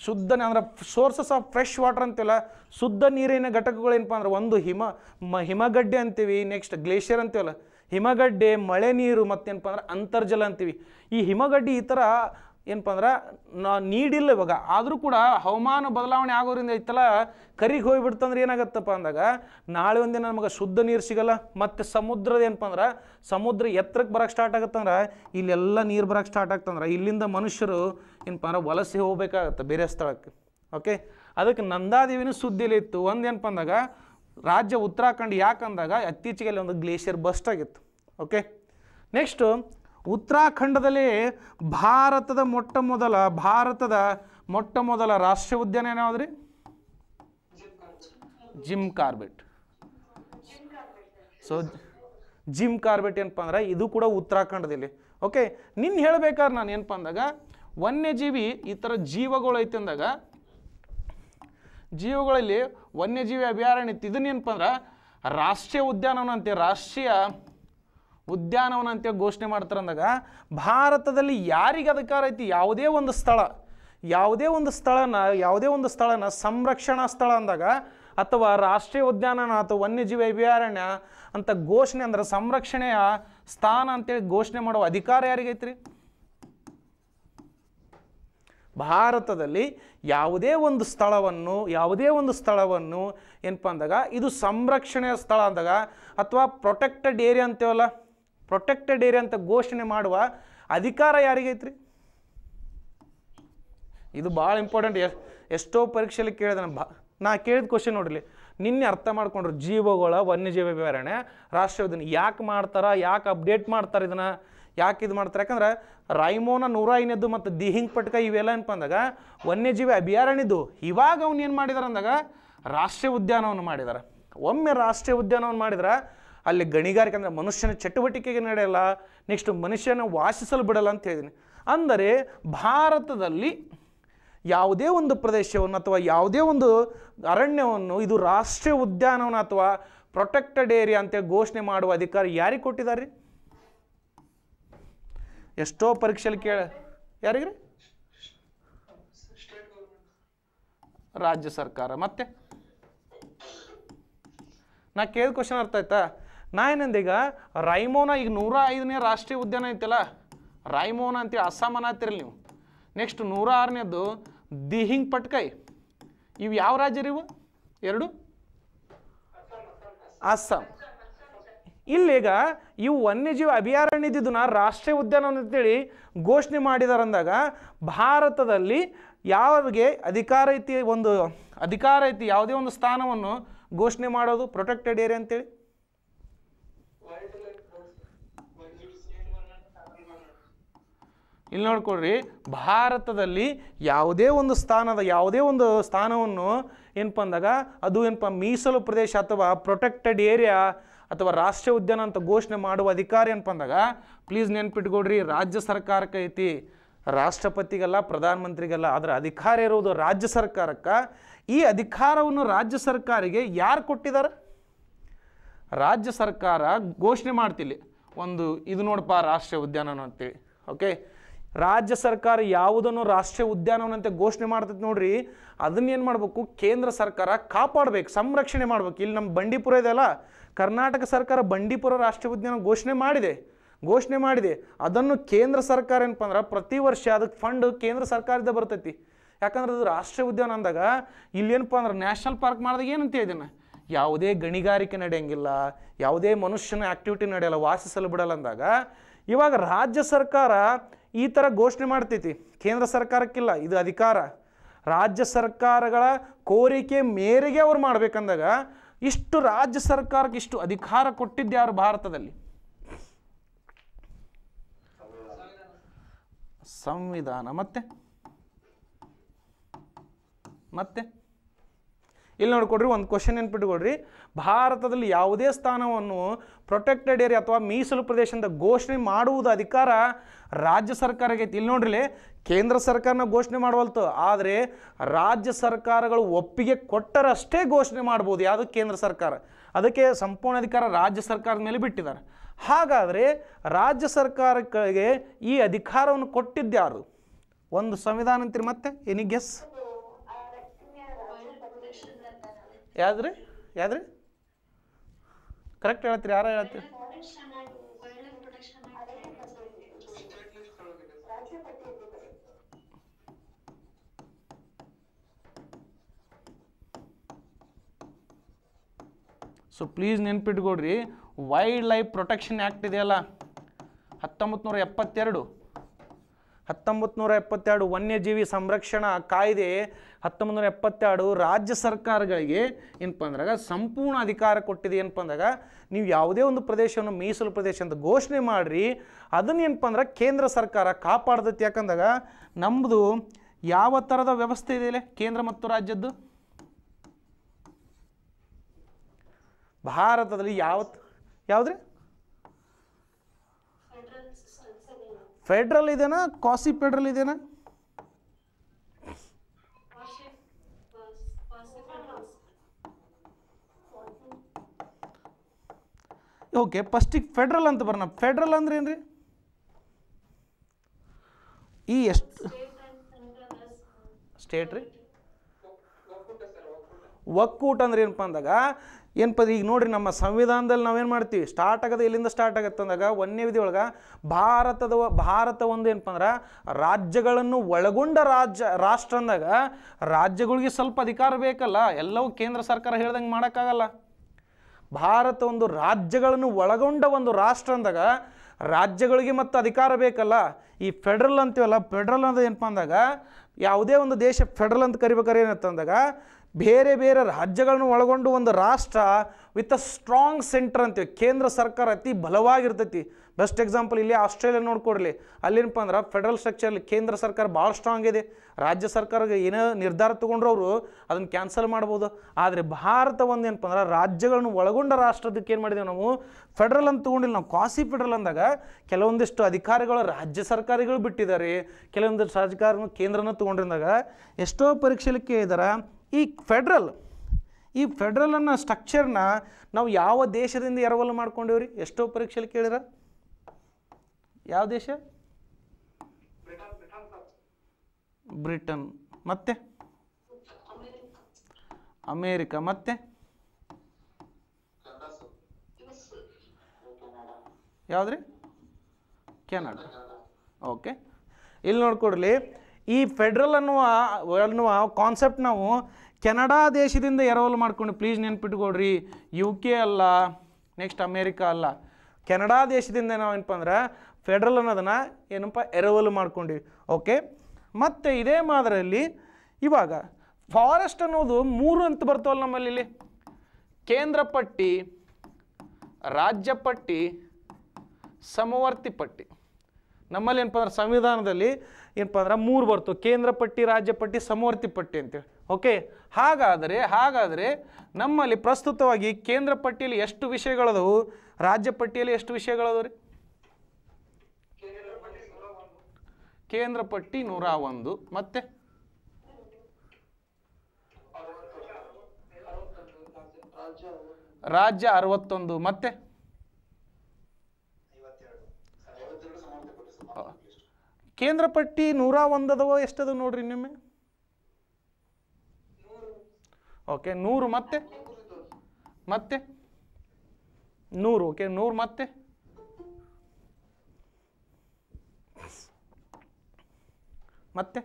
ಶುದ್ಧ ಅಂದ್ರೆ ಸೋರ್ಸಸ್ ಆಫ್ ಫ್ರೆಶ್ ವಾಟರ್ ಅಂತೀವಲ್ಲ, ಶುದ್ಧ ನೀರಿನ ಘಟಕಗಳು ಏನಪ್ಪ ಅಂದ್ರೆ, ಒಂದು ಹಿಮ, ಮ, ಹಿಮಗಡ್ಡೆ ಅಂತೀವಿ ನೆಕ್ಸ್ಟ್ ಗ್ಲೇಷಿಯರ್ ಅಂತೀವಲ್ಲ, ಹಿಮಗಡ್ಡೆ, ಮಳೆ ನೀರು ಮತ್ತೇನಪ್ಪ ಅಂದ್ರೆ ಅಂತರ್ಜಲ ಅಂತೀವಿ. ಈ ಹಿಮಗಡ್ಡೆ ಈ ಥರ ಏನಪ್ಪ ಅಂದ್ರೆ ನೀಡಿಲ್ಲ ಇವಾಗ. ಆದರೂ ಕೂಡ ಹವಾಮಾನ ಬದಲಾವಣೆ ಆಗೋದ್ರಿಂದ ಐತಲ್ಲ, ಕರಿಗೆ ಹೋಗಿಬಿಡ್ತಂದ್ರೆ ಏನಾಗತ್ತಪ್ಪ ಅಂದಾಗ, ನಾಳೆ ಒಂದಿನ ನಮಗೆ ಶುದ್ಧ ನೀರು ಸಿಗಲ್ಲ, ಮತ್ತು ಸಮುದ್ರದ ಏನಪ್ಪ ಅಂದ್ರೆ ಸಮುದ್ರ ಎತ್ತರಕ್ಕೆ ಬರೋಕ್ಕೆ ಸ್ಟಾರ್ಟ್ ಆಗತ್ತಂದ್ರೆ, ಇಲ್ಲೆಲ್ಲ ನೀರು ಬರೋಕ್ಕೆ ಸ್ಟಾರ್ಟ್ ಆಗ್ತಂದ್ರೆ, ಇಲ್ಲಿಂದ ಮನುಷ್ಯರು ಏನಪ್ಪ ಅಂದ್ರೆ ವಲಸೆ ಹೋಗ್ಬೇಕಾಗತ್ತೆ ಬೇರೆ ಸ್ಥಳಕ್ಕೆ. ಓಕೆ ಅದಕ್ಕೆ ನಂದಾದೇವಿನೂ ಸುದ್ದಿಲಿ ಇತ್ತು, ಒಂದು ಏನಪ್ಪ ಅಂದಾಗ, ರಾಜ್ಯ ಉತ್ತರಾಖಂಡ್ ಯಾಕಂದಾಗ, ಇತ್ತೀಚೆಗೆ ಅಲ್ಲಿ ಒಂದು ಗ್ಲೇಷಿಯರ್ ಬಸ್ಟ್ ಆಗಿತ್ತು. ಓಕೆ ನೆಕ್ಸ್ಟು ಉತ್ತರಾಖಂಡದಲ್ಲಿ ಭಾರತದ ಮೊಟ್ಟ ಮೊದಲ, ಭಾರತದ ಮೊಟ್ಟ ಮೊದಲ ರಾಷ್ಟ್ರೀಯ ಉದ್ಯಾನ ಏನಾದ್ರಿ Jim Corbett. So Jim Corbett ಏನಪ್ಪ ಅಂದ್ರೆ ಇದು ಕೂಡ ಉತ್ತರಾಖಂಡದಲ್ಲಿ. ಓಕೆ ನಿನ್ನ ಹೇಳ್ಬೇಕಾದ್ರೆ ನಾನು ಏನಪ್ಪ ಅಂದಾಗ, ವನ್ಯಜೀವಿ ಈ ಥರ ಜೀವಗಳು ಐತೆ ಅಂದಾಗ, ಜೀವಗಳಲ್ಲಿ ವನ್ಯಜೀವಿ ಅಭಯಾರಣ್ಯ ಇತ್ತು. ಇದನ್ನೇನಪ್ಪ ಅಂದ್ರೆ, ರಾಷ್ಟ್ರೀಯ ಉದ್ಯಾನವನ ಅಂತೀವಿ ರಾಷ್ಟ್ರೀಯ ಉದ್ಯಾನವನ ಅಂತ ಘೋಷಣೆ ಮಾಡ್ತಾರೆ ಅಂದಾಗ, ಭಾರತದಲ್ಲಿ ಯಾರಿಗೆ ಅಧಿಕಾರ ಐತಿ? ಯಾವುದೇ ಒಂದು ಸ್ಥಳ, ಯಾವುದೇ ಒಂದು ಸ್ಥಳನ, ಯಾವುದೇ ಒಂದು ಸ್ಥಳನ ಸಂರಕ್ಷಣಾ ಸ್ಥಳ ಅಂದಾಗ, ಅಥವಾ ರಾಷ್ಟ್ರೀಯ ಉದ್ಯಾನವನ ಅಥವಾ ವನ್ಯಜೀವಿ ಅಭಯಾರಣ್ಯ ಅಂತ ಘೋಷಣೆ ಅಂದ್ರೆ ಸಂರಕ್ಷಣೆಯ ಸ್ಥಾನ ಅಂತೇಳಿ ಘೋಷಣೆ ಮಾಡುವ ಅಧಿಕಾರ ಯಾರಿಗೈತ್ರಿ ಭಾರತದಲ್ಲಿ ಯಾವುದೇ ಒಂದು ಸ್ಥಳವನ್ನು, ಯಾವುದೇ ಒಂದು ಸ್ಥಳವನ್ನು ಏನಪ್ಪ ಅಂದಾಗ, ಇದು ಸಂರಕ್ಷಣೆಯ ಸ್ಥಳ ಅಂದಾಗ, ಅಥವಾ ಪ್ರೊಟೆಕ್ಟೆಡ್ ಏರಿಯಾ ಅಂತೇವಲ್ಲ ಪ್ರೊಟೆಕ್ಟೆಡ್ ಏರಿಯಾ ಅಂತ ಘೋಷಣೆ ಮಾಡುವ ಅಧಿಕಾರ ಯಾರಿಗೈತ್ರಿ ಇದು ಭಾಳ ಇಂಪಾರ್ಟೆಂಟ್ ಎಷ್ಟೋ ಪರೀಕ್ಷೆಯಲ್ಲಿ ಕೇಳಿದೆ ಬಾ ನಾ ಕೇಳಿದ ಕ್ವಶನ್ ನೋಡಿಲಿ ನಿನ್ನೆ ಅರ್ಥ ಮಾಡ್ಕೊಂಡ್ರು ಜೀವಗಳ, ವನ್ಯಜೀವಿ ವಿವರಣೆ ರಾಷ್ಟ್ರೀಯ ಉದ್ಯಾನ ಯಾಕೆ ಮಾಡ್ತಾರೆ, ಯಾಕೆ ಅಪ್ಡೇಟ್ ಮಾಡ್ತಾರೆ ಇದನ್ನ, ಯಾಕೆ ಇದು ಮಾಡ್ತಾರೆ? ಯಾಕಂದ್ರೆ ರೈಮೋನ ನೂರ ಐನದ್ದು ಮತ್ತು ದಿಹಿಂಗ್ ಪಟ್ಕ ಇವೆಲ್ಲ ಏನಪ್ಪ ಅಂದಾಗ, ವನ್ಯಜೀವಿ ಅಭಯಾರಣ್ಯದ್ದು ಇವಾಗ ಅವ್ನು ಏನು ಮಾಡಿದಾರೆ ಅಂದಾಗ, ರಾಷ್ಟ್ರೀಯ ಉದ್ಯಾನವನ್ನು ಮಾಡಿದ್ದಾರೆ ಒಮ್ಮೆ ರಾಷ್ಟ್ರೀಯ ಉದ್ಯಾನವನ್ನು ಮಾಡಿದ್ರೆ ಅಲ್ಲಿ ಗಣಿಗಾರಿಕೆ ಅಂದರೆ ಮನುಷ್ಯನ ಚಟುವಟಿಕೆಗೆ ನಡೆಯಲ್ಲ ನೆಕ್ಸ್ಟ್ ಮನುಷ್ಯನ ವಾಸಿಸಲು ಬಿಡಲ್ಲ ಅಂತ ಹೇಳಿದ್ದೀನಿ ಅಂದರೆ ಭಾರತದಲ್ಲಿ ಯಾವುದೇ ಒಂದು ಪ್ರದೇಶವನ್ನು ಅಥವಾ ಯಾವುದೇ ಒಂದು ಅರಣ್ಯವನ್ನು, ಇದು ರಾಷ್ಟ್ರೀಯ ಉದ್ಯಾನವನ ಅಥವಾ ಪ್ರೊಟೆಕ್ಟೆಡ್ ಏರಿಯಾ ಅಂತ ಘೋಷಣೆ ಮಾಡುವ ಅಧಿಕಾರ ಯಾರಿಗೆ ಕೊಟ್ಟಿದ್ದಾರೆ? ಎಷ್ಟೋ ಪರೀಕ್ಷೆಯಲ್ಲಿ ಕೇಳ, ಯಾರಿಗ್ರಿ? ರಾಜ್ಯ ಸರ್ಕಾರ. ಮತ್ತೆ? ನಾ ಕೇಳಿದ ಕ್ವಶನ್ ಅರ್ಥ ಆಯ್ತಾ? ನಾ ಏನಂದೀಗ ರೈಮೋನ ಈಗ ನೂರ ಐದನೇ ರಾಷ್ಟ್ರೀಯ ಉದ್ಯಾನ ಐತಲ್ಲ ರೈಮೋನ ಅಂತೇಳಿ ಅಸ್ಸಾಂ ಅನ್ನತ್ತಿರಲಿ ನೀವು. ನೆಕ್ಸ್ಟ್ ನೂರ ಆರನೇದು ದಿಹಿಂಗ್ ಪಟ್ಕೈ. ಇವು ಯಾವ ರಾಜ್ಯ ಇವು? ಎರಡು? ಅಸ್ಸಾಂ. ಇಲ್ಲೀಗ ಇವು ವನ್ಯಜೀವಿ ಅಭಯಾರಣ್ಯದಿದ್ದನ್ನ ರಾಷ್ಟ್ರೀಯ ಉದ್ಯಾನ ಅಂತೇಳಿ ಘೋಷಣೆ ಮಾಡಿದಾರಂದಾಗ ಭಾರತದಲ್ಲಿ ಯಾರಿಗೆ ಅಧಿಕಾರ ಐತಿ ಒಂದು, ಅಧಿಕಾರ ಐತಿ ಯಾವುದೇ ಒಂದು ಸ್ಥಾನವನ್ನು ಘೋಷಣೆ ಮಾಡೋದು ಪ್ರೊಟೆಕ್ಟೆಡ್ ಏರಿಯಾ ಅಂತೇಳಿ. ಇಲ್ಲಿ ನೋಡ್ಕೊಳ್ರಿ, ಭಾರತದಲ್ಲಿ ಯಾವುದೇ ಒಂದು ಸ್ಥಾನದ, ಯಾವುದೇ ಒಂದು ಸ್ಥಾನವನ್ನು ಏನಪ್ಪ ಅಂದಾಗ, ಅದು ಏನಪ್ಪ, ಮೀಸಲು ಪ್ರದೇಶ ಅಥವಾ ಪ್ರೊಟೆಕ್ಟೆಡ್ ಏರಿಯಾ ಅಥವಾ ರಾಷ್ಟ್ರೀಯ ಉದ್ಯಾನ ಅಂತ ಘೋಷಣೆ ಮಾಡುವ ಅಧಿಕಾರ ಏನಪ್ಪ ಅಂದಾಗ ಪ್ಲೀಸ್ ನೆನ್ಪಿಟ್ಕೊಡ್ರಿ ರಾಜ್ಯ ಸರ್ಕಾರಕ್ಕೆ ಐತಿ. ರಾಷ್ಟ್ರಪತಿಗಲ್ಲ, ಪ್ರಧಾನಮಂತ್ರಿಗಲ್ಲ ಅದರ ಅಧಿಕಾರ ಇರುವುದು ರಾಜ್ಯ ಸರ್ಕಾರಕ್ಕೆ. ಈ ಅಧಿಕಾರವನ್ನು ರಾಜ್ಯ ಸರ್ಕಾರಿಗೆ ಯಾರು ಕೊಟ್ಟಿದ್ದಾರೆ? ರಾಜ್ಯ ಸರ್ಕಾರ ಘೋಷಣೆ ಮಾಡ್ತಿಲ್ಲ. ಒಂದು, ಇದು ನೋಡಪ್ಪ, ರಾಷ್ಟ್ರೀಯ ಉದ್ಯಾನ ಅಂತೇಳಿ. ಓಕೆ ರಾಜ್ಯ ಸರ್ಕಾರ ಯಾವುದನ್ನು ರಾಷ್ಟ್ರೀಯ ಉದ್ಯಾನವನಂತೆ ಘೋಷಣೆ ಮಾಡ್ತೈತೆ ನೋಡ್ರಿ, ಅದನ್ನ ಏನು ಮಾಡಬೇಕು? ಕೇಂದ್ರ ಸರ್ಕಾರ ಕಾಪಾಡಬೇಕು, ಸಂರಕ್ಷಣೆ ಮಾಡ್ಬೇಕು. ಇಲ್ಲಿ ನಮ್ಮ ಬಂಡೀಪುರ ಇದೆಯಲ್ಲ ಕರ್ನಾಟಕ ಸರ್ಕಾರ ಬಂಡೀಪುರ ರಾಷ್ಟ್ರೀಯ ಉದ್ಯಾನ ಘೋಷಣೆ ಮಾಡಿದೆ ಘೋಷಣೆ ಮಾಡಿದೆ. ಅದನ್ನು ಕೇಂದ್ರ ಸರ್ಕಾರ ಏನಪ್ಪ ಅಂದ್ರೆ ಪ್ರತಿ ವರ್ಷ ಅದಕ್ಕೆ ಫಂಡ್ ಕೇಂದ್ರ ಸರ್ಕಾರದಿಂದ ಬರ್ತೈತಿ. ಯಾಕಂದ್ರೆ ಅದು ರಾಷ್ಟ್ರೀಯ ಉದ್ಯಾನ ಅಂದಾಗ ಇಲ್ಲೇನಪ್ಪ ಅಂದ್ರೆ ನ್ಯಾಷನಲ್ ಪಾರ್ಕ್ ಮಾಡಿದಾಗ ಏನಂತ ಇದನ್ನು ಯಾವುದೇ ಗಣಿಗಾರಿಕೆ ನಡೆಯಂಗಿಲ್ಲ, ಯಾವುದೇ ಮನುಷ್ಯನ ಆ್ಯಕ್ಟಿವಿಟಿ ನಡೆಯಲ್ಲ, ವಾಸಿಸಲು ಬಿಡಲ್ಲ ಅಂದಾಗ, ಇವಾಗ ರಾಜ್ಯ ಸರ್ಕಾರ ಈ ಥರ ಘೋಷಣೆ ಮಾಡ್ತೈತಿ. ಕೇಂದ್ರ ಸರ್ಕಾರಕ್ಕಿಲ್ಲ, ಇದು ಅಧಿಕಾರ. ರಾಜ್ಯ ಸರ್ಕಾರಗಳ ಕೋರಿಕೆ ಮೇರೆಗೆ ಅವ್ರು ಮಾಡ್ಬೇಕಂದಾಗ ಇಷ್ಟು ರಾಜ್ಯ ಸರ್ಕಾರಕ್ಕೆ ಇಷ್ಟು ಅಧಿಕಾರ ಕೊಟ್ಟಿದ್ದು ಯಾರು ಭಾರತದಲ್ಲಿ? ಸಂವಿಧಾನ. ಮತ್ತೆ? ಮತ್ತೆ? ಇಲ್ಲಿ ನೋಡ್ಕೊಡ್ರಿ ಒಂದು ಕ್ವಶನ್ ನೆನ್ಪಿಟ್ಕೊಡ್ರಿ ಭಾರತದಲ್ಲಿ ಯಾವುದೇ ಸ್ಥಾನವನ್ನು ಪ್ರೊಟೆಕ್ಟೆಡ್ ಏರಿಯಾ ಅಥವಾ ಮೀಸಲು ಪ್ರದೇಶ ಅಂತ ಘೋಷಣೆ ಮಾಡುವುದು ಅಧಿಕಾರ ರಾಜ್ಯ ಸರ್ಕಾರಕ್ಕೆ ಐತಿ. ಇಲ್ಲಿ ನೋಡ್ರಿ ಕೇಂದ್ರ ಸರ್ಕಾರನ ಘೋಷಣೆ ಮಾಡವಲ್ತು. ಆದರೆ ರಾಜ್ಯ ಸರ್ಕಾರಗಳು ಒಪ್ಪಿಗೆ ಕೊಟ್ಟರಷ್ಟೇ ಘೋಷಣೆ ಮಾಡ್ಬೋದು ಯಾವುದು ಕೇಂದ್ರ ಸರ್ಕಾರ? ಅದಕ್ಕೆ ಸಂಪೂರ್ಣ ಅಧಿಕಾರ ರಾಜ್ಯ ಸರ್ಕಾರದ ಮೇಲೆ ಬಿಟ್ಟಿದ್ದಾರೆ. ಹಾಗಾದರೆ ರಾಜ್ಯ ಸರ್ಕಾರಗಳಿಗೆ ಈ ಅಧಿಕಾರವನ್ನು ಕೊಟ್ಟಿದ್ದ್ಯಾರು ಒಂದು ಸಂವಿಧಾನ ಅಂತೀರಿ ಮತ್ತೆ? ಎನಿ ಗೆಸ್ ಯಾವ್ದ್ರಿ? ಯಾವ್ದ್ರಿ? ಕರೆಕ್ಟ್ ಹೇಳ್ತೀರಿ, ಯಾರ ಹೇಳ್ತೀರಿ? ಸೊ ಪ್ಲೀಸ್ ನೆನ್ಪಿಟ್ಕೊಡ್ರಿ ವೈಲ್ಡ್ ಲೈಫ್ ಪ್ರೊಟೆಕ್ಷನ್ ಆ್ಯಕ್ಟ್ ಇದೆಯಲ್ಲ ಹತ್ತೊಂಬತ್ತು ನೂರ ಎಪ್ಪತ್ತೆರಡು. ಹತ್ತೊಂಬತ್ತು ನೂರ ಎಪ್ಪತ್ತೆರಡು ವನ್ಯಜೀವಿ ಸಂರಕ್ಷಣಾ ಕಾಯ್ದೆ ಹತ್ತೊಂಬತ್ತು ನೂರ ಎಪ್ಪತ್ತೆರಡು ರಾಜ್ಯ ಸರ್ಕಾರಗಳಿಗೆ ಏನಪ್ಪ ಅಂದಾಗ ಸಂಪೂರ್ಣ ಅಧಿಕಾರ ಕೊಟ್ಟಿದೆ. ಏನಪ್ಪ ಅಂದಾಗ ನೀವು ಯಾವುದೇ ಒಂದು ಪ್ರದೇಶವನ್ನು ಮೀಸಲು ಪ್ರದೇಶ ಅಂತ ಘೋಷಣೆ ಮಾಡಿರಿ, ಅದನ್ನ ಏನಪ್ಪ ಅಂದ್ರೆ ಕೇಂದ್ರ ಸರ್ಕಾರ ಕಾಪಾಡ್ದತ್ತೆ ಯಾಕಂದಾಗ ನಮ್ಮದು ಯಾವ ಥರದ ವ್ಯವಸ್ಥೆ ಇದೆ ಕೇಂದ್ರ ಮತ್ತು ರಾಜ್ಯದ್ದು? ಭಾರತದಲ್ಲಿ ಯಾವ ಯಾವುದ್ರಿ? ಫೆಡ್ರಲ್ ಇದೆನಾ ಕಾಸಿ ಫೆಡ್ರಲ್ ಇದೆನಾ? ಓಕೆ ಫಸ್ಟಿಗೆ ಫೆಡ್ರಲ್ ಅಂತ ಬರೋಣ. ಫೆಡ್ರಲ್ ಅಂದ್ರೆ ಏನ್ರಿ? ಈ ಎಷ್ಟು ಸ್ಟೇಟ್ ರೀ? ಒಕ್ಕೂಟ ಅಂದ್ರೆ ಏನಪ್ಪ ಅಂದಾಗ ಏನಪ್ಪ ಈಗ ನೋಡ್ರಿ ನಮ್ಮ ಸಂವಿಧಾನದಲ್ಲಿ ನಾವೇನು ಮಾಡ್ತೀವಿ? ಸ್ಟಾರ್ಟ್ ಆಗೋದು ಎಲ್ಲಿಂದ ಸ್ಟಾರ್ಟ್ ಆಗತ್ತೆ ಅಂದಾಗ ಒಂದನೇ ವಿಧಿ ಒಳಗೆ ಭಾರತದ ಭಾರತ ಒಂದು ಏನಪ್ಪ ಅಂದ್ರೆ ರಾಜ್ಯಗಳನ್ನು ಒಳಗೊಂಡ ರಾಜ್ಯ, ರಾಷ್ಟ್ರ ಅಂದಾಗ ರಾಜ್ಯಗಳಿಗೆ ಸ್ವಲ್ಪ ಅಧಿಕಾರ ಬೇಕಲ್ಲ, ಎಲ್ಲವೂ ಕೇಂದ್ರ ಸರ್ಕಾರ ಹೇಳ್ದಂಗೆ ಮಾಡೋಕ್ಕಾಗಲ್ಲ. ಭಾರತ ಒಂದು ರಾಜ್ಯಗಳನ್ನು ಒಳಗೊಂಡ ಒಂದು ರಾಷ್ಟ್ರ ಅಂದಾಗ ರಾಜ್ಯಗಳಿಗೆ ಮತ್ತು ಅಧಿಕಾರ ಬೇಕಲ್ಲ. ಈ ಫೆಡ್ರಲ್ ಅಂತೀವಲ್ಲ ಫೆಡ್ರಲ್ ಅನ್ನೋದು ಏನಪ್ಪ ಅಂದಾಗ ಯಾವುದೇ ಒಂದು ದೇಶ ಫೆಡ್ರಲ್ ಅಂತ ಕರಿಬೇಕಾದ್ರೆ ಏನಂತ ಅಂದಾಗ ಬೇರೆ ಬೇರೆ ರಾಜ್ಯಗಳನ್ನು ಒಳಗೊಂಡು ಒಂದು ರಾಷ್ಟ್ರ ವಿತ್ ಅ ಸ್ಟ್ರಾಂಗ್ ಸೆಂಟರ್ ಅಂತೀವಿ. ಕೇಂದ್ರ ಸರ್ಕಾರ ಅತಿ ಬಲವಾಗಿರ್ತೈತಿ. ಬೆಸ್ಟ್ ಎಕ್ಸಾಂಪಲ್ ಇಲ್ಲಿ ಆಸ್ಟ್ರೇಲಿಯಾ ನೋಡ್ಕೊಡ್ಲಿ. ಅಲ್ಲೇನಪ್ಪ ಅಂದ್ರೆ ಫೆಡರಲ್ ಸ್ಟ್ರಕ್ಚರ್ಲಿ ಕೇಂದ್ರ ಸರ್ಕಾರ ಭಾಳ ಸ್ಟ್ರಾಂಗ್ ಇದೆ. ರಾಜ್ಯ ಸರ್ಕಾರಕ್ಕೆ ಏನೋ ನಿರ್ಧಾರ ತೊಗೊಂಡ್ರು ಅವರು ಅದನ್ನು ಕ್ಯಾನ್ಸಲ್ ಮಾಡ್ಬೋದು. ಆದರೆ ಭಾರತ ಒಂದು ಏನಪ್ಪ ಅಂದ್ರೆ ರಾಜ್ಯಗಳನ್ನು ಒಳಗೊಂಡ ರಾಷ್ಟ್ರದಕ್ಕೆ ಏನು ಮಾಡಿದೆವು ನಾವು? ಫೆಡ್ರಲ್ ಅಂತ ತೊಗೊಂಡಿಲ್ಲ. ನಾವು ಕ್ವಾಸಿ ಫೆಡ್ರಲ್ ಅಂದಾಗ ಕೆಲವೊಂದಿಷ್ಟು ಅಧಿಕಾರಿಗಳು ರಾಜ್ಯ ಸರ್ಕಾರಿಗಳು ಬಿಟ್ಟಿದ್ದಾರೆ. ಕೆಲವೊಂದಿಷ್ಟು ರಾಜಕಾರಣ ಕೇಂದ್ರನ ತೊಗೊಂಡಿದ್ದಾಗ ಎಷ್ಟೋ ಪರೀಕ್ಷೆಲಿಕ್ಕೆ ಕೇಳಿದಾರೆ ಈ ಫೆಡ್ರಲ್ ಈ ಫೆಡ್ರಲ್ ಅನ್ನೋ ಸ್ಟ್ರಕ್ಚರ್ನ ನಾವು ಯಾವ ದೇಶದಿಂದ ಎರವಲು ಮಾಡ್ಕೊಂಡೇವ್ರಿ? ಎಷ್ಟೋ ಪರೀಕ್ಷೆಯಲ್ಲಿ ಕೇಳಿರ ಯಾವ ದೇಶ? ಬ್ರಿಟನ್. ಮತ್ತೆ? ಅಮೇರಿಕ. ಮತ್ತೆ? ಯಾವ್ದ್ರಿ? ಕೆನಡಾ. ಓಕೆ. ಇಲ್ಲಿ ನೋಡ್ಕೊಡ್ಲಿ ಈ ಫೆಡ್ರಲ್ ಅನ್ನುವ ಅನ್ನುವ ಕಾನ್ಸೆಪ್ಟ್ ನಾವು ಕೆನಡಾ ದೇಶದಿಂದ ಎರವಲು ಮಾಡ್ಕೊಂಡು ಪ್ಲೀಸ್ ನೆನ್ಪಿಟ್ಕೊಡ್ರಿ ಯು ಕೆ ಅಲ್ಲ ನೆಕ್ಸ್ಟ್ ಅಮೇರಿಕಾ ಅಲ್ಲ. ಕೆನಡಾ ದೇಶದಿಂದ ನಾವು ಏನಪ್ಪ ಅಂದ್ರೆ ಫೆಡ್ರಲ್ ಅನ್ನೋದನ್ನು ಏನಪ್ಪ, ಎರವಲು ಮಾಡ್ಕೊಂಡಿವಿ ಓಕೆ ಮತ್ತು ಇದೇ ಮಾದರಿಯಲ್ಲಿ ಇವಾಗ ಫಾರೆಸ್ಟ್ ಅನ್ನೋದು ಮೂರು ಅಂತ ಬರ್ತವಲ್ಲ ನಮ್ಮಲ್ಲಿ ಇಲ್ಲಿ. ಕೇಂದ್ರ ಪಟ್ಟಿ, ರಾಜ್ಯ ಪಟ್ಟಿ, ಸಮವರ್ತಿ ಪಟ್ಟಿ. ನಮ್ಮಲ್ಲಿ ಏನಪ್ಪ ಅಂದ್ರೆ ಸಂವಿಧಾನದಲ್ಲಿ ಏನಪ್ಪ ಅಂದ್ರೆ ಮೂರು ಬರ್ತು. ಕೇಂದ್ರ ಪಟ್ಟಿ, ರಾಜ್ಯ ಪಟ್ಟಿ, ಸಮವರ್ತಿ ಪಟ್ಟಿ ಅಂತೇಳಿ ಓಕೆ ಹಾಗಾದರೆ ಹಾಗಾದರೆ ನಮ್ಮಲ್ಲಿ ಪ್ರಸ್ತುತವಾಗಿ ಕೇಂದ್ರ ಪಟ್ಟಿಯಲ್ಲಿ ಎಷ್ಟು ವಿಷಯಗಳದವು? ರಾಜ್ಯ ಪಟ್ಟಿಯಲ್ಲಿ ಎಷ್ಟು ವಿಷಯಗಳದವು ರೀ? ಕೇಂದ್ರ ಪಟ್ಟಿ ನೂರ ಒಂದು. ಮತ್ತೆ? ರಾಜ್ಯ ಅರವತ್ತೊಂದು. ಮತ್ತೆ? ಕೇಂದ್ರ ಪಟ್ಟಿ ನೂರ ಒಂದದವ ಎಷ್ಟದ ನೋಡ್ರಿ ನಿಮ್ಮೆ? ಓಕೆ ನೂರು ಮತ್ತೆ? ಮತ್ತೆ? ನೂರು ಓಕೆ ನೂರು ಮತ್ತೆ? ಮತ್ತೆ?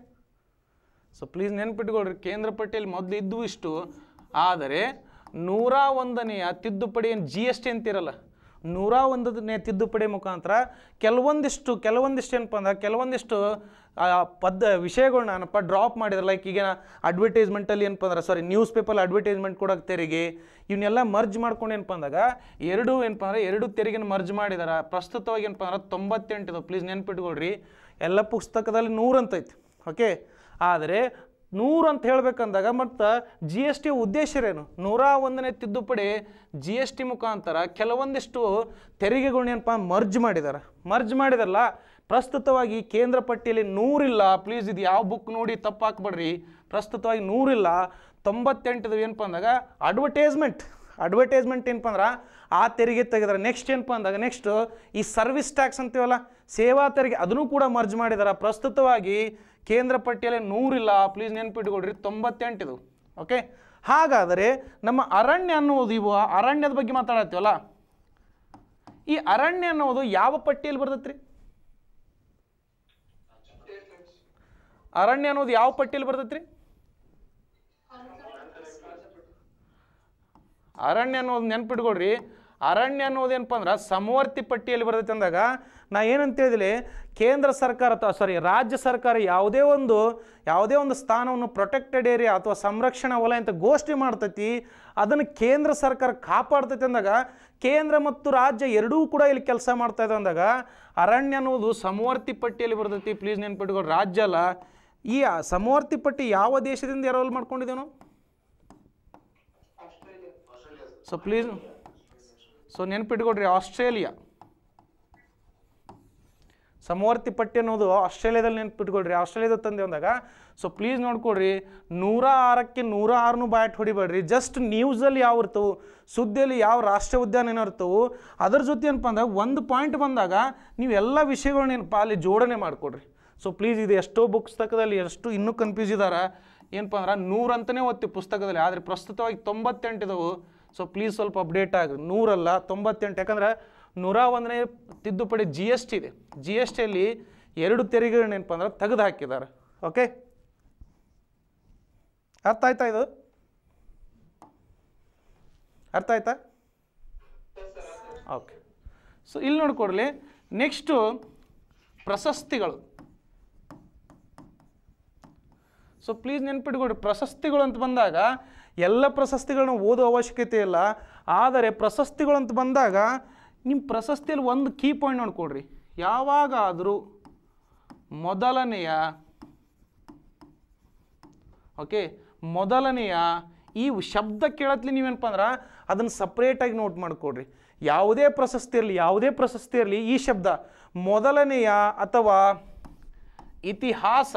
ಸೊ ಪ್ಲೀಸ್ ನೆನ್ಪಿಟ್ಕೊಳ್ರಿ, ಕೇಂದ್ರ ಪಟ್ಟಿಯಲ್ಲಿ ಮೊದಲು ಇದ್ದು ಇಷ್ಟು, ಆದರೆ ನೂರ ಒಂದನೆಯ ತಿದ್ದುಪಡಿ ಏನು ಜಿ ಎಸ್ ಟಿ ಅಂತಿರಲ್ಲ. ನೂರ ಒಂದನೇ ತಿದ್ದುಪಡಿ ಮುಖಾಂತರ ಕೆಲವೊಂದಿಷ್ಟು ಕೆಲವೊಂದಿಷ್ಟು ಏನಪ್ಪ ಅಂದ್ರೆ, ಕೆಲವೊಂದಿಷ್ಟು ಪದ್ದ ವಿಷಯಗಳನ್ನ ಏನಪ್ಪ ಡ್ರಾಪ್ ಮಾಡಿದ್ರೆ ಲೈಕ್ ಈಗ ಅಡ್ವರ್ಟೈಸ್ಮೆಂಟಲ್ಲಿ ಏನಪ್ಪ ಅಂದ್ರೆ ಸಾರಿ ನ್ಯೂಸ್ ಪೇಪರ್ ಅಡ್ವರ್ಟೈಸ್ಮೆಂಟ್ ಕೊಡೋಕೆ ತೆರಿಗೆ, ಇವನ್ನೆಲ್ಲ ಮರ್ಜ್ ಮಾಡ್ಕೊಂಡು ಏನಪ್ಪ ಅಂದಾಗ, ಎರಡು ಏನಪ್ಪ ಅಂದ್ರೆ, ಎರಡು ತೆರಿಗೆನ ಮರ್ಜ್ ಮಾಡಿದಾರೆ. ಪ್ರಸ್ತುತವಾಗಿ ಏನಪ್ಪ ಅಂದ್ರೆ, ತೊಂಬತ್ತೆಂಟು ಪ್ಲೀಸ್ ನೆನ್ಪಿಟ್ಕೊಳ್ರಿ. ಎಲ್ಲ ಪುಸ್ತಕದಲ್ಲಿ ನೂರು ಅಂತ ಐತಿ ಓಕೆ ಆದರೆ ನೂರು ಅಂತ ಹೇಳ್ಬೇಕಂದಾಗ, ಮತ್ತು ಜಿ ಎಸ್ ಟಿ ಉದ್ದೇಶರೇನು? ನೂರ ಒಂದನೇ ತಿದ್ದುಪಡಿ ಜಿ ಎಸ್ ಟಿ ಮುಖಾಂತರ ಕೆಲವೊಂದಿಷ್ಟು ತೆರಿಗೆಗಳನ್ನೇನಪ್ಪ ಮರ್ಜ್ ಮಾಡಿದ್ದಾರೆ ಮರ್ಜ್ ಮಾಡಿದಾರಲ್ಲ, ಪ್ರಸ್ತುತವಾಗಿ ಕೇಂದ್ರ ಪಟ್ಟಿಯಲ್ಲಿ ನೂರಿಲ್ಲ. ಪ್ಲೀಸ್ ಇದು ಯಾವ ಬುಕ್ ನೋಡಿ ತಪ್ಪು ಹಾಕ್ಬೇಡ್ರಿ ಪ್ರಸ್ತುತವಾಗಿ ನೂರಿಲ್ಲ. ತೊಂಬತ್ತೆಂಟದ ಏನಪ್ಪ ಅಂದಾಗ ಅಡ್ವರ್ಟೈಸ್ಮೆಂಟ್ ಅಡ್ವರ್ಟೈಸ್ಮೆಂಟ್ ಏನಪ್ಪ ಅಂದ್ರೆ, ಆ ತೆರಿಗೆ ತೆಗೆದ್ರೆ ನೆಕ್ಸ್ಟ್ ಏನಪ್ಪ ಅಂದಾಗ ನೆಕ್ಸ್ಟ್ ಈ ಸರ್ವಿಸ್ ಟ್ಯಾಕ್ಸ್ ಅಂತೀವಲ್ಲ, ಸೇವಾ ತೆರಿಗೆ, ಅದನ್ನು ಕೂಡ ಮರ್ಜ್ ಮಾಡಿದಾರೆ. ಪ್ರಸ್ತುತವಾಗಿ ಕೇಂದ್ರ ಪಟ್ಟಿಯಲ್ಲಿ ನೂರಿಲ್ಲ ಪ್ಲೀಸ್ ನೆನ್ಪಿಟ್ಕೊಳ್ರಿ ತೊಂಬತ್ತೆಂಟಿದು ಓಕೆ ಹಾಗಾದರೆ ನಮ್ಮ ಅರಣ್ಯ ಅನ್ನೋದು ಇವು ಅರಣ್ಯದ ಬಗ್ಗೆ ಮಾತಾಡತ್ತೀವಲ್ಲ? ಈ ಅರಣ್ಯ ಅನ್ನೋದು ಯಾವ ಪಟ್ಟಿಯಲ್ಲಿ ಬರ್ತೈತ್ರಿ? ಅರಣ್ಯ ಅನ್ನೋದು ಯಾವ ಪಟ್ಟಿಯಲ್ಲಿ ಬರ್ತೈತ್ರಿ? ಅರಣ್ಯ ಅನ್ನೋದು ನೆನ್ಪಿಟ್ಕೊಳ್ರಿ ಅರಣ್ಯ ಅನ್ನೋದು ಏನಪ್ಪ ಅಂದ್ರೆ ಸಮವರ್ತಿ ಪಟ್ಟಿಯಲ್ಲಿ ಬರ್ತೈತೆ ಅಂದಾಗ, ನಾ ಏನಂತ ಹೇಳಿದ್ರೆ ಕೇಂದ್ರ ಸರ್ಕಾರ ಅಥವಾ ಸಾರಿ ರಾಜ್ಯ ಸರ್ಕಾರ ಯಾವುದೇ ಒಂದು ಯಾವುದೇ ಒಂದು ಸ್ಥಾನವನ್ನು ಪ್ರೊಟೆಕ್ಟೆಡ್ ಏರಿಯಾ ಅಥವಾ ಸಂರಕ್ಷಣಾ ವಲಯ ಅಂತ ಘೋಷಣೆ ಮಾಡ್ತೈತಿ, ಅದನ್ನು ಕೇಂದ್ರ ಸರ್ಕಾರ ಕಾಪಾಡ್ತೈತೆ ಅಂದಾಗ, ಕೇಂದ್ರ ಮತ್ತು ರಾಜ್ಯ ಎರಡೂ ಕೂಡ ಇಲ್ಲಿ ಕೆಲಸ ಮಾಡ್ತಾ ಇದೆ ಅಂದಾಗ, ಅರಣ್ಯ ಅನ್ನೋದು ಸಮವರ್ತಿ ಪಟ್ಟಿಯಲ್ಲಿ ಬರ್ತೈತಿ. ಪ್ಲೀಸ್ ನೆನ್ಪಿಟ್ಕೊಂಡು ರಾಜ್ಯ ಅಲ್ಲ, ಈ ಸಮವರ್ತಿ ಪಟ್ಟಿ ಯಾವ ದೇಶದಿಂದ ಎರವಲು ಮಾಡ್ಕೊಂಡಿದ್ದೇನು ಸೊ ಪ್ಲೀಸ್ ಸೊ ನೆನ್ಪಿಟ್ಕೊಡ್ರಿ ಆಸ್ಟ್ರೇಲಿಯಾ. ಸಮವರ್ತಿ ಪಟ್ಟಿ ಅನ್ನೋದು ಆಸ್ಟ್ರೇಲಿಯಾದಲ್ಲಿ ನೆನ್ಪಿಟ್ಕೊಳ್ರಿ, ಆಸ್ಟ್ರೇಲಿಯಾದ ತಂದೆ ಅಂದಾಗ. ಸೊ ಪ್ಲೀಸ್ ನೋಡ್ಕೊಡ್ರಿ ನೂರ ಆರಕ್ಕೆ ನೂರ ಆರನೂ ಬ್ಯಾಟ್ ಹೊಡಿಬೇಡ್ರಿ. ಜಸ್ಟ್ ನ್ಯೂಸಲ್ಲಿ ಯಾವ ಇರ್ತವು, ಸುದ್ದಿಯಲ್ಲಿ ಯಾವ ರಾಷ್ಟ್ರೀಯ ಉದ್ಯಾನ ಇರ್ತವು, ಅದ್ರ ಜೊತೆ ಏನಪ್ಪ ಅಂದಾಗ, ಒಂದು ಪಾಯಿಂಟ್ ಬಂದಾಗ ನೀವು ಎಲ್ಲ ವಿಷಯಗಳನ್ನ ಏನಪ್ಪ ಅಲ್ಲಿ ಜೋಡಣೆ ಮಾಡಿಕೊಡ್ರಿ. ಸೊ ಪ್ಲೀಸ್ ಇದು ಎಷ್ಟೋ ಬುಕ್ಸ್ ತಕ್ಕದಲ್ಲಿ ಎಷ್ಟು ಇನ್ನೂ ಕನ್ಫ್ಯೂಸ್ ಇದ್ದಾರೆ ಏನಪ್ಪ ಅಂದ್ರೆ, ನೂರು ಅಂತಲೇ ಓದ್ತೀವಿ ಪುಸ್ತಕದಲ್ಲಿ, ಆದರೆ ಪ್ರಸ್ತುತವಾಗಿ ತೊಂಬತ್ತೆಂಟು ಇದಾವು. ಸೊ ಪ್ಲೀಸ್ ಸ್ವಲ್ಪ ಅಪ್ಡೇಟ್ ಆಗಿ ನೂರಲ್ಲ, ತೊಂಬತ್ತೆಂಟು. ಯಾಕಂದ್ರೆ ನೂರ ಒಂದನೇ ತಿದ್ದುಪಡಿ ಜಿ ಎಸ್ ಟಿ ಇದೆ. ಜಿ ಎಸ್ ಟಿಯಲ್ಲಿ ಎರಡು ತೆರಿಗೆಗಳನ್ನ ಏನಪ್ಪ ಅಂದ್ರೆ ತೆಗೆದು ಹಾಕಿದ್ದಾರೆ. ಓಕೆ ಅರ್ಥ ಆಯ್ತಾ ಇದು? ಅರ್ಥ ಆಯ್ತಾ? ಓಕೆ ಸೊ ಇಲ್ಲಿ ನೋಡ್ಕೊಡ್ಲಿ ನೆಕ್ಸ್ಟು ಪ್ರಶಸ್ತಿಗಳು. ಸೊ ಪ್ಲೀಸ್ ನೆನ್ಪಿಟ್ಕೊಡ್ರಿ ಪ್ರಶಸ್ತಿಗಳು ಅಂತ ಬಂದಾಗ ಎಲ್ಲ ಪ್ರಶಸ್ತಿಗಳನ್ನ ಓದೋ ಅವಶ್ಯಕತೆ ಇಲ್ಲ. ಆದರೆ ಪ್ರಶಸ್ತಿಗಳು ಅಂತ ಬಂದಾಗ ನಿಮ್ಮ ಪ್ರಶಸ್ತಿಯಲ್ಲಿ ಒಂದು ಕೀ ಪಾಯಿಂಟ್ ನೋಡ್ಕೊಳ್ರಿ ಯಾವಾಗಾದರೂ ಮೊದಲನೆಯ ಓಕೆ ಮೊದಲನೆಯ ಈ ಶಬ್ದ ಕೇಳತ್ಲಿ ನೀವೇನಪ್ಪ ಅಂದ್ರೆ ಅದನ್ನು ಸಪ್ರೇಟಾಗಿ ನೋಟ್ ಮಾಡ್ಕೊಡ್ರಿ ಯಾವುದೇ ಪ್ರಶಸ್ತಿ ಇರಲಿ, ಯಾವುದೇ ಪ್ರಶಸ್ತಿ ಇರಲಿ ಈ ಶಬ್ದ ಮೊದಲನೆಯ ಅಥವಾ ಇತಿಹಾಸ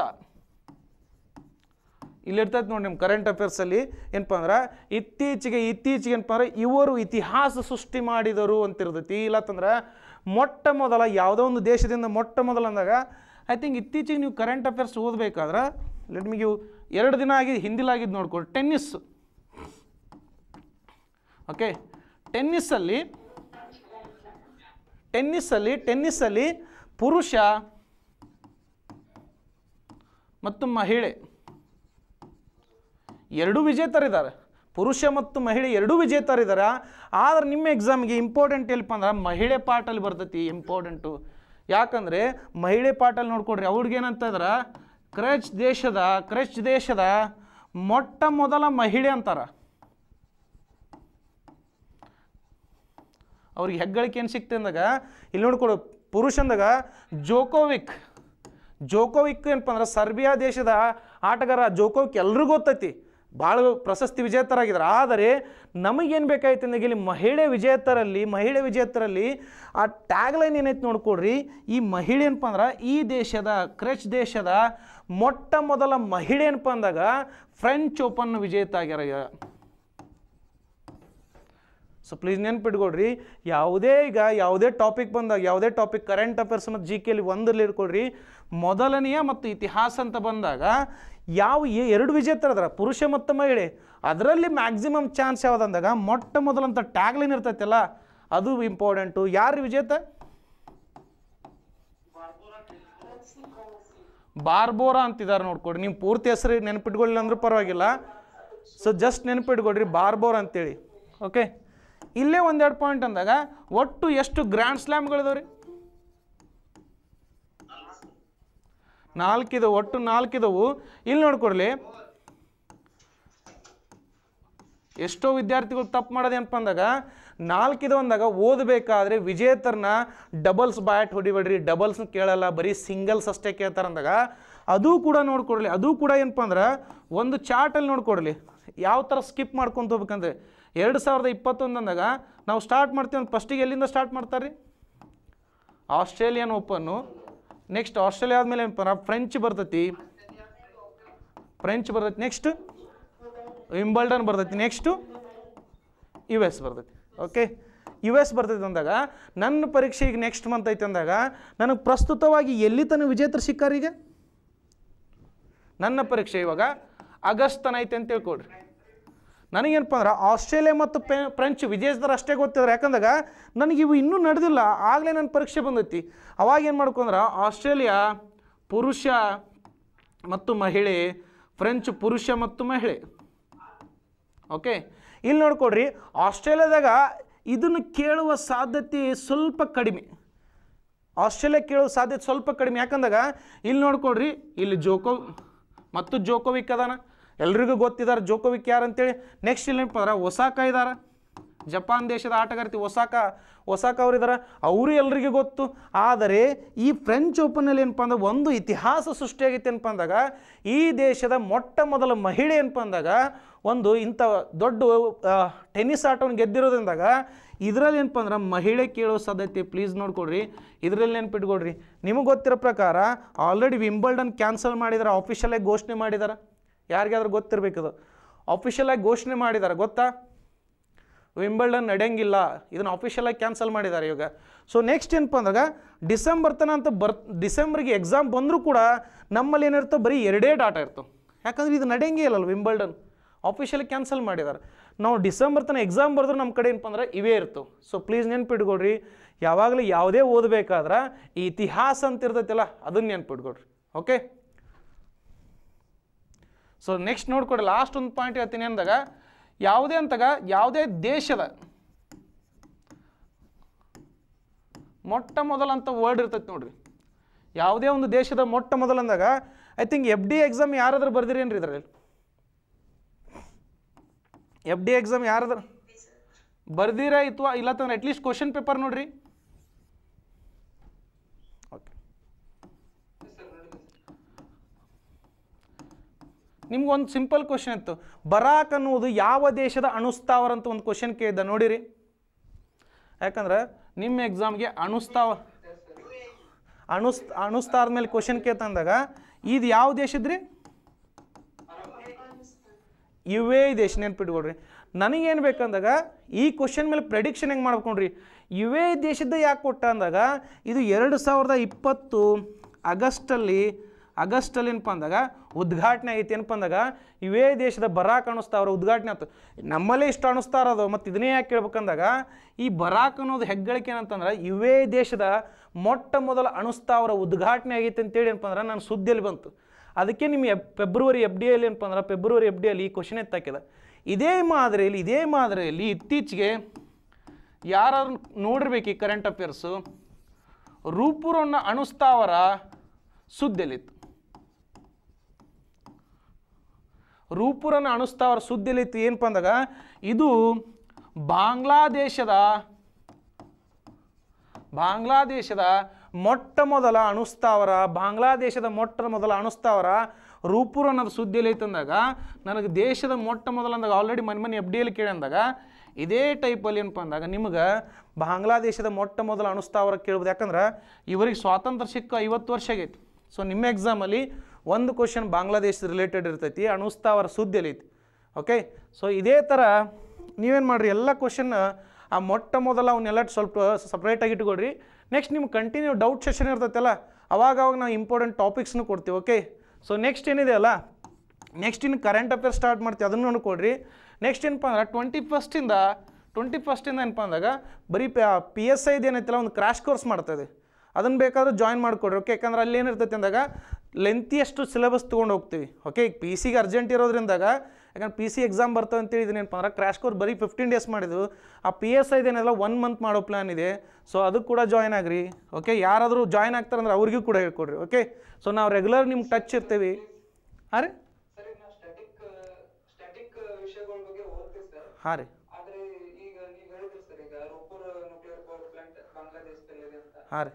ಇಲ್ಲಿರ್ತೈತೆ ನೋಡಿ ನಿಮ್ಮ ಕರೆಂಟ್ ಅಫೇರ್ಸಲ್ಲಿ ಏನಪ್ಪ ಅಂದ್ರೆ ಇತ್ತೀಚೆಗೆ ಇತ್ತೀಚೆಗೆ ಏನಪ್ಪ ಅಂದ್ರೆ ಇವರು ಇತಿಹಾಸ ಸೃಷ್ಟಿ ಮಾಡಿದರು ಅಂತ ಇರ್ತೈತಿ ಇಲ್ಲತ್ತಂದ್ರೆ ಮೊಟ್ಟ ಮೊದಲ ಯಾವುದೋ ಒಂದು ದೇಶದಿಂದ ಮೊಟ್ಟ ಮೊದಲ ಅಂದಾಗ ಐ ಥಿಂಕ್ ಇತ್ತೀಚೆಗೆ ನೀವು ಕರೆಂಟ್ ಅಫೇರ್ಸ್ ಓದಬೇಕಾದ್ರೆ ಲೆಟ್ ಮಿಗೆ ಎರಡು ದಿನ ಆಗಿ ಹಿಂದಿಲಾಗಿದ್ದು ನೋಡ್ಕೊಳ್ಳಿ ಟೆನ್ನಿಸ್ ಓಕೆ ಟೆನ್ನಿಸ್ಸಲ್ಲಿ ಟೆನ್ನಿಸ್ಸಲ್ಲಿ ಟೆನ್ನಿಸ್ಸಲ್ಲಿ ಪುರುಷ ಮತ್ತು ಮಹಿಳೆ. ಎರಡೂ ವಿಜೇತರಿದ್ದಾರೆ. ಪುರುಷ ಮತ್ತು ಮಹಿಳೆ ಎರಡೂ ವಿಜೇತರಿದ್ದಾರೆ. ಆದರೆ ನಿಮ್ಮ ಎಕ್ಸಾಮ್ಗೆ ಇಂಪಾರ್ಟೆಂಟ್ ಎಲ್ಪ ಅಂದ್ರೆ ಮಹಿಳೆ ಪಾಠಲ್ಲಿ ಬರ್ತೈತಿ ಇಂಪಾರ್ಟೆಂಟು ಯಾಕಂದರೆ ಮಹಿಳೆ ಪಾಠಲ್ಲಿ ನೋಡ್ಕೊಡ್ರಿ ಅವ್ರಿಗೇನಂತ ಇದ್ರೆ, ಕ್ರಚ್ ದೇಶದ ಕ್ರಚ್ ದೇಶದ ಮೊಟ್ಟ ಮೊದಲ ಮಹಿಳೆ ಅಂತಾರ. ಅವ್ರಿಗೆ ಹೆಗ್ಗಳಿಕೆ ಏನು ಸಿಕ್ತೆ ಅಂದಾಗ, ಇಲ್ಲಿ ನೋಡ್ಕೊಡು, ಪುರುಷ ಅಂದಾಗ ಜೋಕೋವಿಕ್. ಜೋಕೋವಿಕ್ ಏನಪ್ಪ ಅಂದ್ರೆ ಸರ್ಬಿಯಾ ದೇಶದ ಆಟಗಾರ ಜೋಕೋವಿಕ್ ಎಲ್ರಿಗೂ ಗೊತ್ತೈತಿ. ಭಾಳ ಪ್ರಶಸ್ತಿ ವಿಜೇತರಾಗಿದ್ದಾರೆ ಆದರೆ ನಮಗೇನು ಬೇಕಾಯ್ತು ಅಂದಾಗ ಇಲ್ಲಿ ಮಹಿಳೆ ವಿಜೇತರಲ್ಲಿ ಮಹಿಳೆ ವಿಜೇತರಲ್ಲಿ ಆ ಟ್ಯಾಗ್ಲೈನ್ ಏನೈತೆ ನೋಡ್ಕೊಡ್ರಿ ಈ ಮಹಿಳೆ ಏನಪ್ಪ ಅಂದ್ರೆ, ಈ ದೇಶದ, ಕ್ರೆಚ್ ದೇಶದ ಮೊಟ್ಟ ಮೊದಲ ಮಹಿಳೆ ಏನಪ್ಪ ಅಂದಾಗ ಫ್ರೆಂಚ್ ಓಪನ್ ವಿಜೇತ ಆಗ್ಯಾರ. ಸೊ ಪ್ಲೀಸ್ ನೆನ್ಪಿಟ್ಕೊಡ್ರಿ ಯಾವುದೇ ಈಗ ಯಾವುದೇ ಟಾಪಿಕ್ ಬಂದಾಗ, ಯಾವುದೇ ಟಾಪಿಕ್ ಕರೆಂಟ್ ಅಫೇರ್ಸ್ ಮತ್ತು ಜಿ ಕೆಲಿ ಒಂದರಲ್ಲಿ ಇಟ್ಕೊಡ್ರಿ ಮೊದಲನೆಯ ಮತ್ತು ಇತಿಹಾಸ ಅಂತ ಬಂದಾಗ ಯಾವ ಎರಡು ಎರಡು ಅದರ? ಪುರುಷ ಮತ್ತು ಮಹಿಳೆ. ಅದರಲ್ಲಿ ಮ್ಯಾಕ್ಸಿಮಮ್ ಚಾನ್ಸ್ ಯಾವುದಂದಾಗ ಮೊಟ್ಟ ಮೊದಲಂತ ಟ್ಯಾಗ್ಲೈನ್ ಇರ್ತೈತಲ್ಲ, ಅದು ಇಂಪಾರ್ಟೆಂಟು ಯಾರು ವಿಜೇತ? ಬಾರ್ಬೋರಾ ಅಂತಿದ್ದಾರೆ ನೋಡ್ಕೊಡ್ರಿ ನೀವು ಪೂರ್ತಿ ಹೆಸರು ನೆನಪಿಟ್ಕೊಳ್ಳಿಲ್ಲ ಅಂದ್ರೂ ಪರವಾಗಿಲ್ಲ. ಸೊ ಜಸ್ಟ್ ನೆನಪಿಟ್ಕೊಡ್ರಿ, ಬಾರ್ಬೋರ್ ಅಂತೇಳಿ. ಓಕೆ ಇಲ್ಲೇ ಒಂದೆರಡು ಪಾಯಿಂಟ್ ಅಂದಾಗ, ಒಟ್ಟು ಎಷ್ಟು ಗ್ರ್ಯಾಂಡ್ ಸ್ಲ್ಯಾಮ್ಗಳಿದಾವೆ ರೀ ನಾಲ್ಕಿದವು, ಒಟ್ಟು ನಾಲ್ಕಿದವು. ಇಲ್ಲಿ ನೋಡ್ಕೊಡ್ಲಿ ಎಷ್ಟೋ ವಿದ್ಯಾರ್ಥಿಗಳು ತಪ್ಪು ಮಾಡೋದೇನಪ್ಪ ಅಂದಾಗ, ನಾಲ್ಕಿದು ಅಂದಾಗ ಓದಬೇಕಾದ್ರೆ ವಿಜೇತರನ್ನ ಡಬಲ್ಸ್ ಬ್ಯಾಟ್ ಹೊಡಿಬೇಡ್ರಿ, ಡಬಲ್ಸ್ ಕೇಳಲ್ಲ, ಬರೀ ಸಿಂಗಲ್ಸ್ ಅಷ್ಟೇ ಕೇಳ್ತಾರೆ ಅಂದಾಗ, ಅದು ಕೂಡ ನೋಡ್ಕೊಡ್ಲಿ ಅದು ಕೂಡ ಏನಪ್ಪ ಅಂದ್ರೆ, ಒಂದು ಚಾರ್ಟಲ್ಲಿ ನೋಡ್ಕೊಡ್ಲಿ ಯಾವ ಥರ ಸ್ಕಿಪ್ ಮಾಡ್ಕೊಂತ ಹೋಗ್ಬೇಕಂದ್ರೆ, ಎರಡು ಸಾವಿರದ ಇಪ್ಪತ್ತೊಂದು ಅಂದಾಗ ನಾವು ಸ್ಟಾರ್ಟ್ ಮಾಡ್ತೀವಿ ಫಸ್ಟಿಗೆ ಎಲ್ಲಿಂದ ಸ್ಟಾರ್ಟ್ ಮಾಡ್ತಾರೆ ಆಸ್ಟ್ರೇಲಿಯನ್ ಓಪನ್ನು. ನೆಕ್ಸ್ಟ್ ಆಸ್ಟ್ರೇಲಿಯಾ ಆದಮೇಲೆ ಫ್ರೆಂಚ್ ಬರ್ತೈತಿ. ಫ್ರೆಂಚ್ ಬರ್ತೈತಿ. ನೆಕ್ಸ್ಟ್ ವಿಂಬಲ್ಡನ್ ಬರ್ತೈತಿ. ನೆಕ್ಸ್ಟು ಯು ಎಸ್ ಬರ್ತೈತಿ. ಓಕೆ ಯು ಎಸ್ ಬರ್ತೈತಿ ಅಂದಾಗ, ನನ್ನ ಪರೀಕ್ಷೆ ಈಗ ನೆಕ್ಸ್ಟ್ ಮಂತ್ ಐತೆ ಅಂದಾಗ, ನನಗೆ ಪ್ರಸ್ತುತವಾಗಿ ಎಲ್ಲಿ ತನಕ ವಿಜೇತರು ಸಿಕ್ಕಾರೀಗ ನನ್ನ ಪರೀಕ್ಷೆ ಇವಾಗ ಆಗಸ್ಟ್ ತನ ಐತೆ ಅಂತ ತಿಳ್ಕೊಡ್ರಿ ನನಗೇನಪ್ಪ ಅಂದ್ರೆ ಆಸ್ಟ್ರೇಲಿಯಾ ಮತ್ತು ಪೆ, ಫ್ರೆಂಚ್ ವಿಜೇತರ ಅಷ್ಟೇ ಗೊತ್ತಿದ್ರೆ ಯಾಕಂದಾಗ ನನಗೆ ಇವು ಇನ್ನೂ ನಡೆದಿಲ್ಲ. ಆಗಲೇ ನನ್ನ ಪರೀಕ್ಷೆ ಬಂದೈತಿ. ಅವಾಗ ಏನು ಮಾಡ್ಕೊಂಡ್ರೆ ಆಸ್ಟ್ರೇಲಿಯಾ ಪುರುಷ ಮತ್ತು ಮಹಿಳೆ, ಫ್ರೆಂಚ್ ಪುರುಷ ಮತ್ತು ಮಹಿಳೆ. ಓಕೆ? ಇಲ್ಲಿ ನೋಡ್ಕೊಡ್ರಿ, ಆಸ್ಟ್ರೇಲಿಯಾದಾಗ ಇದನ್ನು ಕೇಳುವ ಸಾಧ್ಯತೆ ಸ್ವಲ್ಪ ಕಡಿಮೆ. ಆಸ್ಟ್ರೇಲಿಯಾ ಕೇಳುವ ಸಾಧ್ಯತೆ ಸ್ವಲ್ಪ ಕಡಿಮೆ. ಯಾಕಂದಾಗ ಇಲ್ಲಿ ನೋಡ್ಕೊಡ್ರಿ, ಇಲ್ಲಿ ಜೋಕೋ, ಮತ್ತು ಜೋಕೋವಿಕ್ ಅದಾನ. ಎಲ್ರಿಗೂ ಗೊತ್ತಿದ್ದಾರೆ ಜೋಕೋವಿಕ್ ಯಾರು ಅಂತೇಳಿ. ನೆಕ್ಸ್ಟ್ ಇಲ್ಲಿ ಏನಪ್ಪ ಅಂದ್ರೆ ಒಸಾಕ ಇದಾರ. ಜಪಾನ್ ದೇಶದ ಆಟಗಾರ್ತಿ ಒಸಾಕ ಒಸಾಕ ಅವರಿದ್ದಾರೆ ಅವರು ಎಲ್ರಿಗೂ ಗೊತ್ತು. ಆದರೆ ಈ ಫ್ರೆಂಚ್ ಓಪನಲ್ಲಿ ಏನಪ್ಪ ಅಂದ್ರೆ ಒಂದು ಇತಿಹಾಸ ಸೃಷ್ಟಿಯಾಗಿತ್ತು ಏನಪ್ಪ ಅಂದಾಗ ಈ ದೇಶದ ಮೊಟ್ಟ ಮೊದಲ ಮಹಿಳೆ ಏನಪ್ಪ ಅಂದಾಗ ಒಂದು ಇಂಥ ದೊಡ್ಡ ಟೆನ್ನಿಸ್ ಆಟವನ್ನು ಗೆದ್ದಿರೋದ್ರಿಂದಾಗ ಇದರಲ್ಲಿ ಏನಪ್ಪ ಅಂದ್ರೆ ಮಹಿಳೆ ಕೇಳೋ ಸಾಧ್ಯತೆ ಪ್ಲೀಸ್ ನೋಡ್ಕೊಡ್ರಿ ಇದರಲ್ಲಿ ನೆನ್ಪಿಟ್ಕೊಡ್ರಿ ನಿಮಗೆ ಗೊತ್ತಿರೋ ಪ್ರಕಾರ ಆಲ್ರೆಡಿ ವಿಂಬಲ್ಡನ್ ಕ್ಯಾನ್ಸಲ್ ಮಾಡಿದಾರೆ ಆಫಿಷಿಯಲಾಗಿ ಘೋಷಣೆ ಮಾಡಿದಾರೆ. ಯಾರಿಗಾದ್ರೂ ಗೊತ್ತಿರಬೇಕದು ಆಫಿಷಿಯಲಾಗಿ ಘೋಷಣೆ ಮಾಡಿದ್ದಾರೆ, ಗೊತ್ತಾ? ವಿಂಬಲ್ಡನ್ ನಡೆಯಂಗಿಲ್ಲ, ಇದನ್ನು ಆಫಿಷಿಯಲಾಗಿ ಕ್ಯಾನ್ಸಲ್ ಮಾಡಿದ್ದಾರೆ ಇವಾಗ. ಸೊ ನೆಕ್ಸ್ಟ್ ಏನಪ್ಪ ಅಂದಾಗ ಡಿಸೆಂಬರ್ ತನ ಅಂತ ಬರ್ ಡಿಸೆಂಬರ್ಗೆ ಎಕ್ಸಾಮ್ ಬಂದರೂ ಕೂಡ ನಮ್ಮಲ್ಲಿ ಏನಿರ್ತವೆ ಬರೀ ಎರಡೇ ಡಾಟಾ ಇರ್ತವೆ ಯಾಕಂದ್ರೆ ಇದು ನಡೆಯಂಗೇ ಇಲ್ಲಲ್ಲ ವಿಂಬಲ್ಡನ್ ಆಫಿಷಿಯಲ್ ಕ್ಯಾನ್ಸಲ್ ಮಾಡಿದ್ದಾರೆ. ನಾವು ಡಿಸೆಂಬರ್ ತನಕ ಎಕ್ಸಾಮ್ ಬರೆದ್ರೆ ನಮ್ಮ ಕಡೆ ಏನಪ್ಪ ಅಂದ್ರೆ ಇವೇ ಇರ್ತವೆ ಸೊ ಪ್ಲೀಸ್ ನೆನ್ಪಿಟ್ಕೊಡ್ರಿ ಯಾವಾಗಲೂ ಯಾವುದೇ ಓದಬೇಕಾದ್ರೆ ಈ ಇತಿಹಾಸ ಅಂತ ಇರ್ತೈತಲ್ಲ, ಅದನ್ನ ನೆನ್ಪಿಟ್ಕೊಡ್ರಿ ಓಕೆ ಸೊ ನೆಕ್ಸ್ಟ್ ನೋಡ್ಕೊಡಿ ಲಾಸ್ಟ್ ಒಂದು ಪಾಯಿಂಟ್ ಹೇಳ್ತೀನಿ ಅಂದಾಗ, ಯಾವುದೇ ಅಂತಾಗ, ಯಾವುದೇ ದೇಶದ ಮೊಟ್ಟ ಮೊದಲ ಅಂತ ವರ್ಡ್ ಇರ್ತೈತೆ ನೋಡ್ರಿ. ಯಾವುದೇ ಒಂದು ದೇಶದ ಮೊಟ್ಟ ಮೊದಲ ಅಂದಾಗ I think F D exam ಯಾರಾದ್ರೂ ಬರ್ದಿರೇನ್ರಿ ಇದರಲ್ಲಿ? ಎಫ್ ಡಿ ಎಕ್ಸಾಮ್ ಯಾರಾದ್ರೂ? ಬರ್ದಿರ ಇತ್ತು ಇಲ್ಲ ತಂದ್ರೆ ಅಟ್ಲೀಸ್ಟ್ ಕ್ವಶನ್ ಪೇಪರ್ ನೋಡ್ರಿ. ನಿಮ್ಗೊಂದು ಸಿಂಪಲ್ ಕ್ವಶನ್ ಇತ್ತು, ಬರಾಕ್ ಅನ್ನುವುದು ಯಾವ ದೇಶದ ಅಣುಸ್ಥಾವರ ಅಂತ ಒಂದು ಕ್ವಶನ್ ಕೇಳಿದ್ದ, ನೋಡಿರಿ. ಯಾಕಂದ್ರೆ ನಿಮ್ಮ ಎಕ್ಸಾಮ್ಗೆ ಅಣುಸ್ಥಾವ ಅಣುಸ್ ಅಣುಸ್ಥಾರದ ಮೇಲೆ ಕ್ವಶನ್ ಕೇಳ್ತಂದಾಗ ಇದು ಯಾವ ದೇಶದ್ರಿ? ಎ ದೇಶ, ನೆನ್ಪಿಟ್ಕೊಳ್ರಿ. ನನಗೇನು ಬೇಕಂದಾಗ, ಈ ಕ್ವಶನ್ ಮೇಲೆ ಪ್ರೆಡಿಕ್ಷನ್ ಹೆಂಗೆ ಮಾಡ್ಕೊಂಡ್ರಿ ನೋಡ್ರಿ ಯು ಎ ದೇಶದ ಯಾಕೆ ಕೊಟ್ಟ ಅಂದಾಗ, ಇದು ಎರಡು ಸಾವಿರದ ಇಪ್ಪತ್ತು ಆಗಸ್ಟಲ್ಲಿ ಆಗಸ್ಟಲ್ಲಿ ಏನಪ್ಪ ಅಂದಾಗ, ಉದ್ಘಾಟನೆ ಐತಿ ಏನಪ್ಪ ಅಂದಾಗ, ಇವೇ ದೇಶದ ಬರಾಕ್ ಅಣಿಸ್ತಾವ್ರ ಉದ್ಘಾಟನೆ ಆಯ್ತು ನಮ್ಮಲ್ಲೇ ಇಷ್ಟು ಅನಿಸ್ತಾ ಇರೋದು, ಮತ್ತು ಇದನ್ನೇ ಯಾಕೆ ಕೇಳ್ಬೇಕಂದಾಗ ಈ ಬರಾಕ್ ಅನ್ನೋದು ಹೆಗ್ಗಳಿಕೆ ಏನಂತಂದ್ರೆ, ಇವೇ ದೇಶದ ಮೊಟ್ಟ ಮೊದಲ ಅಣುಸ್ಥಾವರ ಉದ್ಘಾಟನೆ ಆಗೈತೆ ಅಂತೇಳಿ ಏನಪ್ಪ ಅಂದ್ರೆ ನಾನು ಸುದ್ದಿಯಲ್ಲಿ ಬಂತು. ಅದಕ್ಕೆ ನಿಮ್ಮ ಫೆಬ್ರವರಿ ಎಫ್ ಡಿ ಎಲ್ಲಿ ಏನಪ್ಪ ಅಂದ್ರೆ ಫೆಬ್ರವರಿ ಎಫ್ ಡಿ ಎಲ್ಲಿ ಈ ಕ್ವಶನ್ ಎತ್ತಾಕಿದೆ ಇದೇ ಮಾದರಿಯಲ್ಲಿ ಇದೇ ಮಾದರಿಯಲ್ಲಿ ಇತ್ತೀಚೆಗೆ ಯಾರು ನೋಡಿರ್ಬೇಕು ಈ ಕರೆಂಟ್ ಅಫೇರ್ಸು ರೂಪುರನ್ನು ಅಣಿಸ್ತಾ ಅವರ ಸುದ್ದಿಯಲ್ಲಿತ್ತು. ರೂಪುರನ ಸುದ್ದಿ ಸುದ್ದಿಯಲ್ಲಿತ್ತು ಏನಪ್ಪ ಅಂದಾಗ ಇದು ಬಾಂಗ್ಲಾದೇಶದ ಬಾಂಗ್ಲಾದೇಶದ ಮೊಟ್ಟ ಮೊದಲ ಅಣುಸ್ಥಾವರ ಬಾಂಗ್ಲಾದೇಶದ ಮೊಟ್ಟ ಮೊದಲ ಅಣುಸ್ತಾವರ ರೂಪುರ್ ಅನ್ನೋದು ಸುದ್ದಿಯಲ್ಲಿ ಐತಂದಾಗ ನನಗೆ ದೇಶದ ಮೊಟ್ಟ ಮೊದಲ ಅಂದಾಗ ಆಲ್ರೆಡಿ ಮನೆ ಮನೆ ಎಫ್ ಡಿ ಎಲ್ಲಿ ಕೇಳಿ ಅಂದಾಗ, ಇದೇ ಟೈಪಲ್ಲಿ ಏನಪ್ಪ ಅಂದಾಗ ನಿಮ್ಗೆ ಬಾಂಗ್ಲಾದೇಶದ ಮೊಟ್ಟ ಮೊದಲ ಅಣಿಸ್ತಾವರ ಕೇಳ್ಬೋದು. ಯಾಕಂದ್ರೆ, ಇವರಿಗೆ ಸ್ವಾತಂತ್ರ್ಯ ಸಿಕ್ಕ ಐವತ್ತು ವರ್ಷ ಆಗೈತಿ. ಸೊ ನಿಮ್ಮ ಎಕ್ಸಾಮಲ್ಲಿ ಒಂದು ಕ್ವಶನ್ ಬಾಂಗ್ಲಾದೇಶ ರಿಲೇಟೆಡ್ ಇರ್ತೈತಿ ಅಣುಸ್ತಾವರ ಸುದ್ದಿಯಲ್ಲಿ ಐತಿ. ಓಕೆ ಸೊ ಇದೇ ಥರ ನೀವೇನು ಮಾಡಿರಿ, ಎಲ್ಲ ಕ್ವಶನ್ ಆ ಮೊಟ್ಟ ಮೊದಲ ಅವನ್ನೆಲ್ಲ ಸ್ವಲ್ಪ ಸಪ್ರೇಟಾಗಿ ಇಟ್ಕೊಳ್ರಿ. ನೆಕ್ಸ್ಟ್ ನಿಮ್ಗೆ ಕಂಟಿನ್ಯೂ ಡೌಟ್ ಸೆಷನ್ ಇರ್ತೈತಲ್ಲ, ಅವಾಗ ಅವಾಗ ನಾವು ಇಂಪಾರ್ಟೆಂಟ್ ಟಾಪಿಕ್ಸ್ನು ಕೊಡ್ತೀವಿ ಓಕೆ ಸೊ ನೆಕ್ಸ್ಟ್ ಏನಿದೆ ಅಲ್ಲ ನೆಕ್ಸ್ಟ್ ಇನ್ನು ಕರೆಂಟ್ ಅಫೇರ್ ಸ್ಟಾರ್ಟ್ ಮಾಡ್ತೀವಿ, ಅದನ್ನು ನೋಡ್ಕೊಡ್ರಿ ನೆಕ್ಸ್ಟ್ ಏನಪ್ಪ ಅಂದ್ರೆ ಟ್ವೆಂಟಿ ಫಸ್ಟಿಂದ ಟ್ವೆಂಟಿ ಫಸ್ಟಿಂದ ಏನಪ್ಪ ಅಂದಾಗ, ಬರೀ ಪಿ ಎಸ್ ಐದು ಏನೈತಲ್ಲ, ಒಂದು ಕ್ರಾಶ್ ಕೋರ್ಸ್ ಮಾಡ್ತದೆ ಅದನ್ನು ಬೇಕಾದರೂ ಜಾಯಿನ್ ಮಾಡಿಕೊಡ್ರಿ ಓಕೆ ಯಾಕಂದ್ರೆ ಅಲ್ಲಿ ಏನಿರ್ತೈತೆ ಅಂದಾಗ ಲೆಂತಿಯಷ್ಟು ಸಿಲೆಬಸ್ ತೊಗೊಂಡು ಹೋಗ್ತೀವಿ. ಓಕೆ ಈಗ ಪಿ ಸಿಗೆ ಅರ್ಜೆಂಟ್ ಇರೋದ್ರಿಂದಾಗ ಯಾಕಂದ್ರೆ ಪಿ ಸಿ ಎಕ್ಸಾಮ್ ಬರ್ತವೆ ಅಂತೇಳಿ ಇದನ್ನೇನಪ್ಪ ಅಂದ್ರೆ ಕ್ರ್ಯಾಶ್ ಕೋರ್ ಬರೀ ಫಿಫ್ಟೀನ್ ಡೇಸ್ ಮಾಡಿದ್ದು. ಆ ಪಿ ಎಸ್ ಐದೇನೆಲ್ಲ ಒನ್ ಮಂತ್ ಮಾಡೋ ಪ್ಲ್ಯಾನ್ ಇದೆ. ಸೊ ಅದಕ್ಕೆ ಕೂಡ ಜಾಯ್ನ್ ಆಗ್ರಿ. ಓಕೆ ಯಾರಾದರೂ ಜಾಯ್ನ್ ಆಗ್ತಾರೆ ಆಗ್ತಾರಂದ್ರೆ ಅವ್ರಿಗೂ ಕೂಡ ಹೇಳ್ಕೊಡ್ರಿ. ಓಕೆ ಸೊ ನಾವು ರೆಗ್ಯುಲರ್ ನಿಮ್ಗೆ ಟಚ್ ಇರ್ತೀವಿ. ಹಾಂ ರೀ? ಹಾಂ ರೀ. ಹಾಂ ರೀ.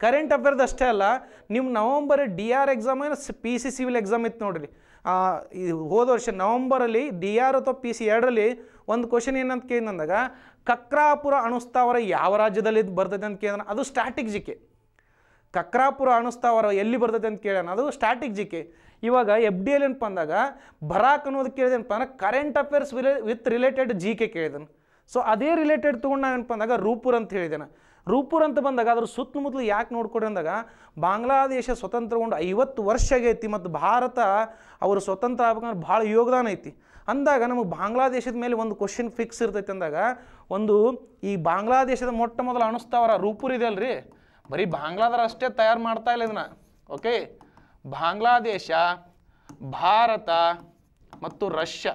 ಕರೆಂಟ್ ಅಫೇರ್ದು ಅಷ್ಟೇ ಅಲ್ಲ ನಿಮ್ಮ November D R exam P C civil exam ಇತ್ತು ನೋಡಿರಿ. ಈ ಹೋದ ವರ್ಷ ನವಂಬರಲ್ಲಿ ಡಿ ಆರ್ ಅಥವಾ ಪಿ ಸಿ ಎರಡರಲ್ಲಿ ಒಂದು ಕ್ವಶನ್ ಏನಂತ ಕೇಳಿದಂದಾಗ ಕಕ್ರಾಪುರ ಅಣುಸ್ತಾವರ ಯಾವ ರಾಜ್ಯದಲ್ಲಿ ಬರ್ತದೆ ಅಂತ ಕೇಳಿದ ಅದು ಸ್ಟ್ಯಾಟಿಕ್ ಜಿಕೆ ಕಕ್ರಾಪುರ ಅಣುಸ್ತಾವರ ಎಲ್ಲಿ ಬರ್ತದೆ ಅಂತ ಕೇಳೋಣ ಅದು ಸ್ಟ್ಯಾಟಿಕ್ ಜಿ ಕೆ ಇವಾಗ ಎಫ್ ಡಿ ಎಲ್ ಏನಪ್ಪ ಅಂದಾಗ, ಬರಾಕ್ ಅನ್ನೋದು ಕೇಳಿದೆನಪ್ಪ ಅಂದ್ರೆ current affairs with related G K ಕೇಳಿದನು ಸೊ ಅದೇ ರಿಲೇಟೆಡ್ ತೊಗೊಂಡು ಏನಪ್ಪ ಅಂದಾಗ, ರೂಪುರ್ ಅಂತ ಹೇಳಿದ್ದೇನೆ ರೂಪುರ್ ಅಂತ ಬಂದಾಗ, ಅದ್ರ ಸುತ್ತಮುತ್ತಲು ಯಾಕೆ ನೋಡ್ಕೊಡಿ ಅಂದಾಗ, ಬಾಂಗ್ಲಾದೇಶ ಸ್ವತಂತ್ರಗೊಂಡು ಐವತ್ತು ವರ್ಷ ಆಗೈತಿ ಮತ್ತು ಭಾರತ ಅವರು ಸ್ವತಂತ್ರ ಆಗ್ಬೇಕಂದ್ರೆ ಭಾಳ ಯೋಗದಾನ ಐತಿ. ಅಂದಾಗ ನಮಗೆ ಬಾಂಗ್ಲಾದೇಶದ ಮೇಲೆ ಒಂದು ಕ್ವಶನ್ ಫಿಕ್ಸ್ ಇರ್ತೈತೆ ಅಂದಾಗ, ಒಂದು ಈ ಬಾಂಗ್ಲಾದೇಶದ ಮೊಟ್ಟ ಮೊದಲು ಅನಿಸ್ತಾವರ ರೂಪುರ್ ಇದೆ ಅಲ್ರಿ? ಬರೀ ಬಾಂಗ್ಲಾದ್ರ ಅಷ್ಟೇ ತಯಾರು ಮಾಡ್ತಾ ಇಲ್ಲ ಇದನ್ನ ಓಕೆ ಬಾಂಗ್ಲಾದೇಶ, ಭಾರತ ಮತ್ತು ರಷ್ಯಾ.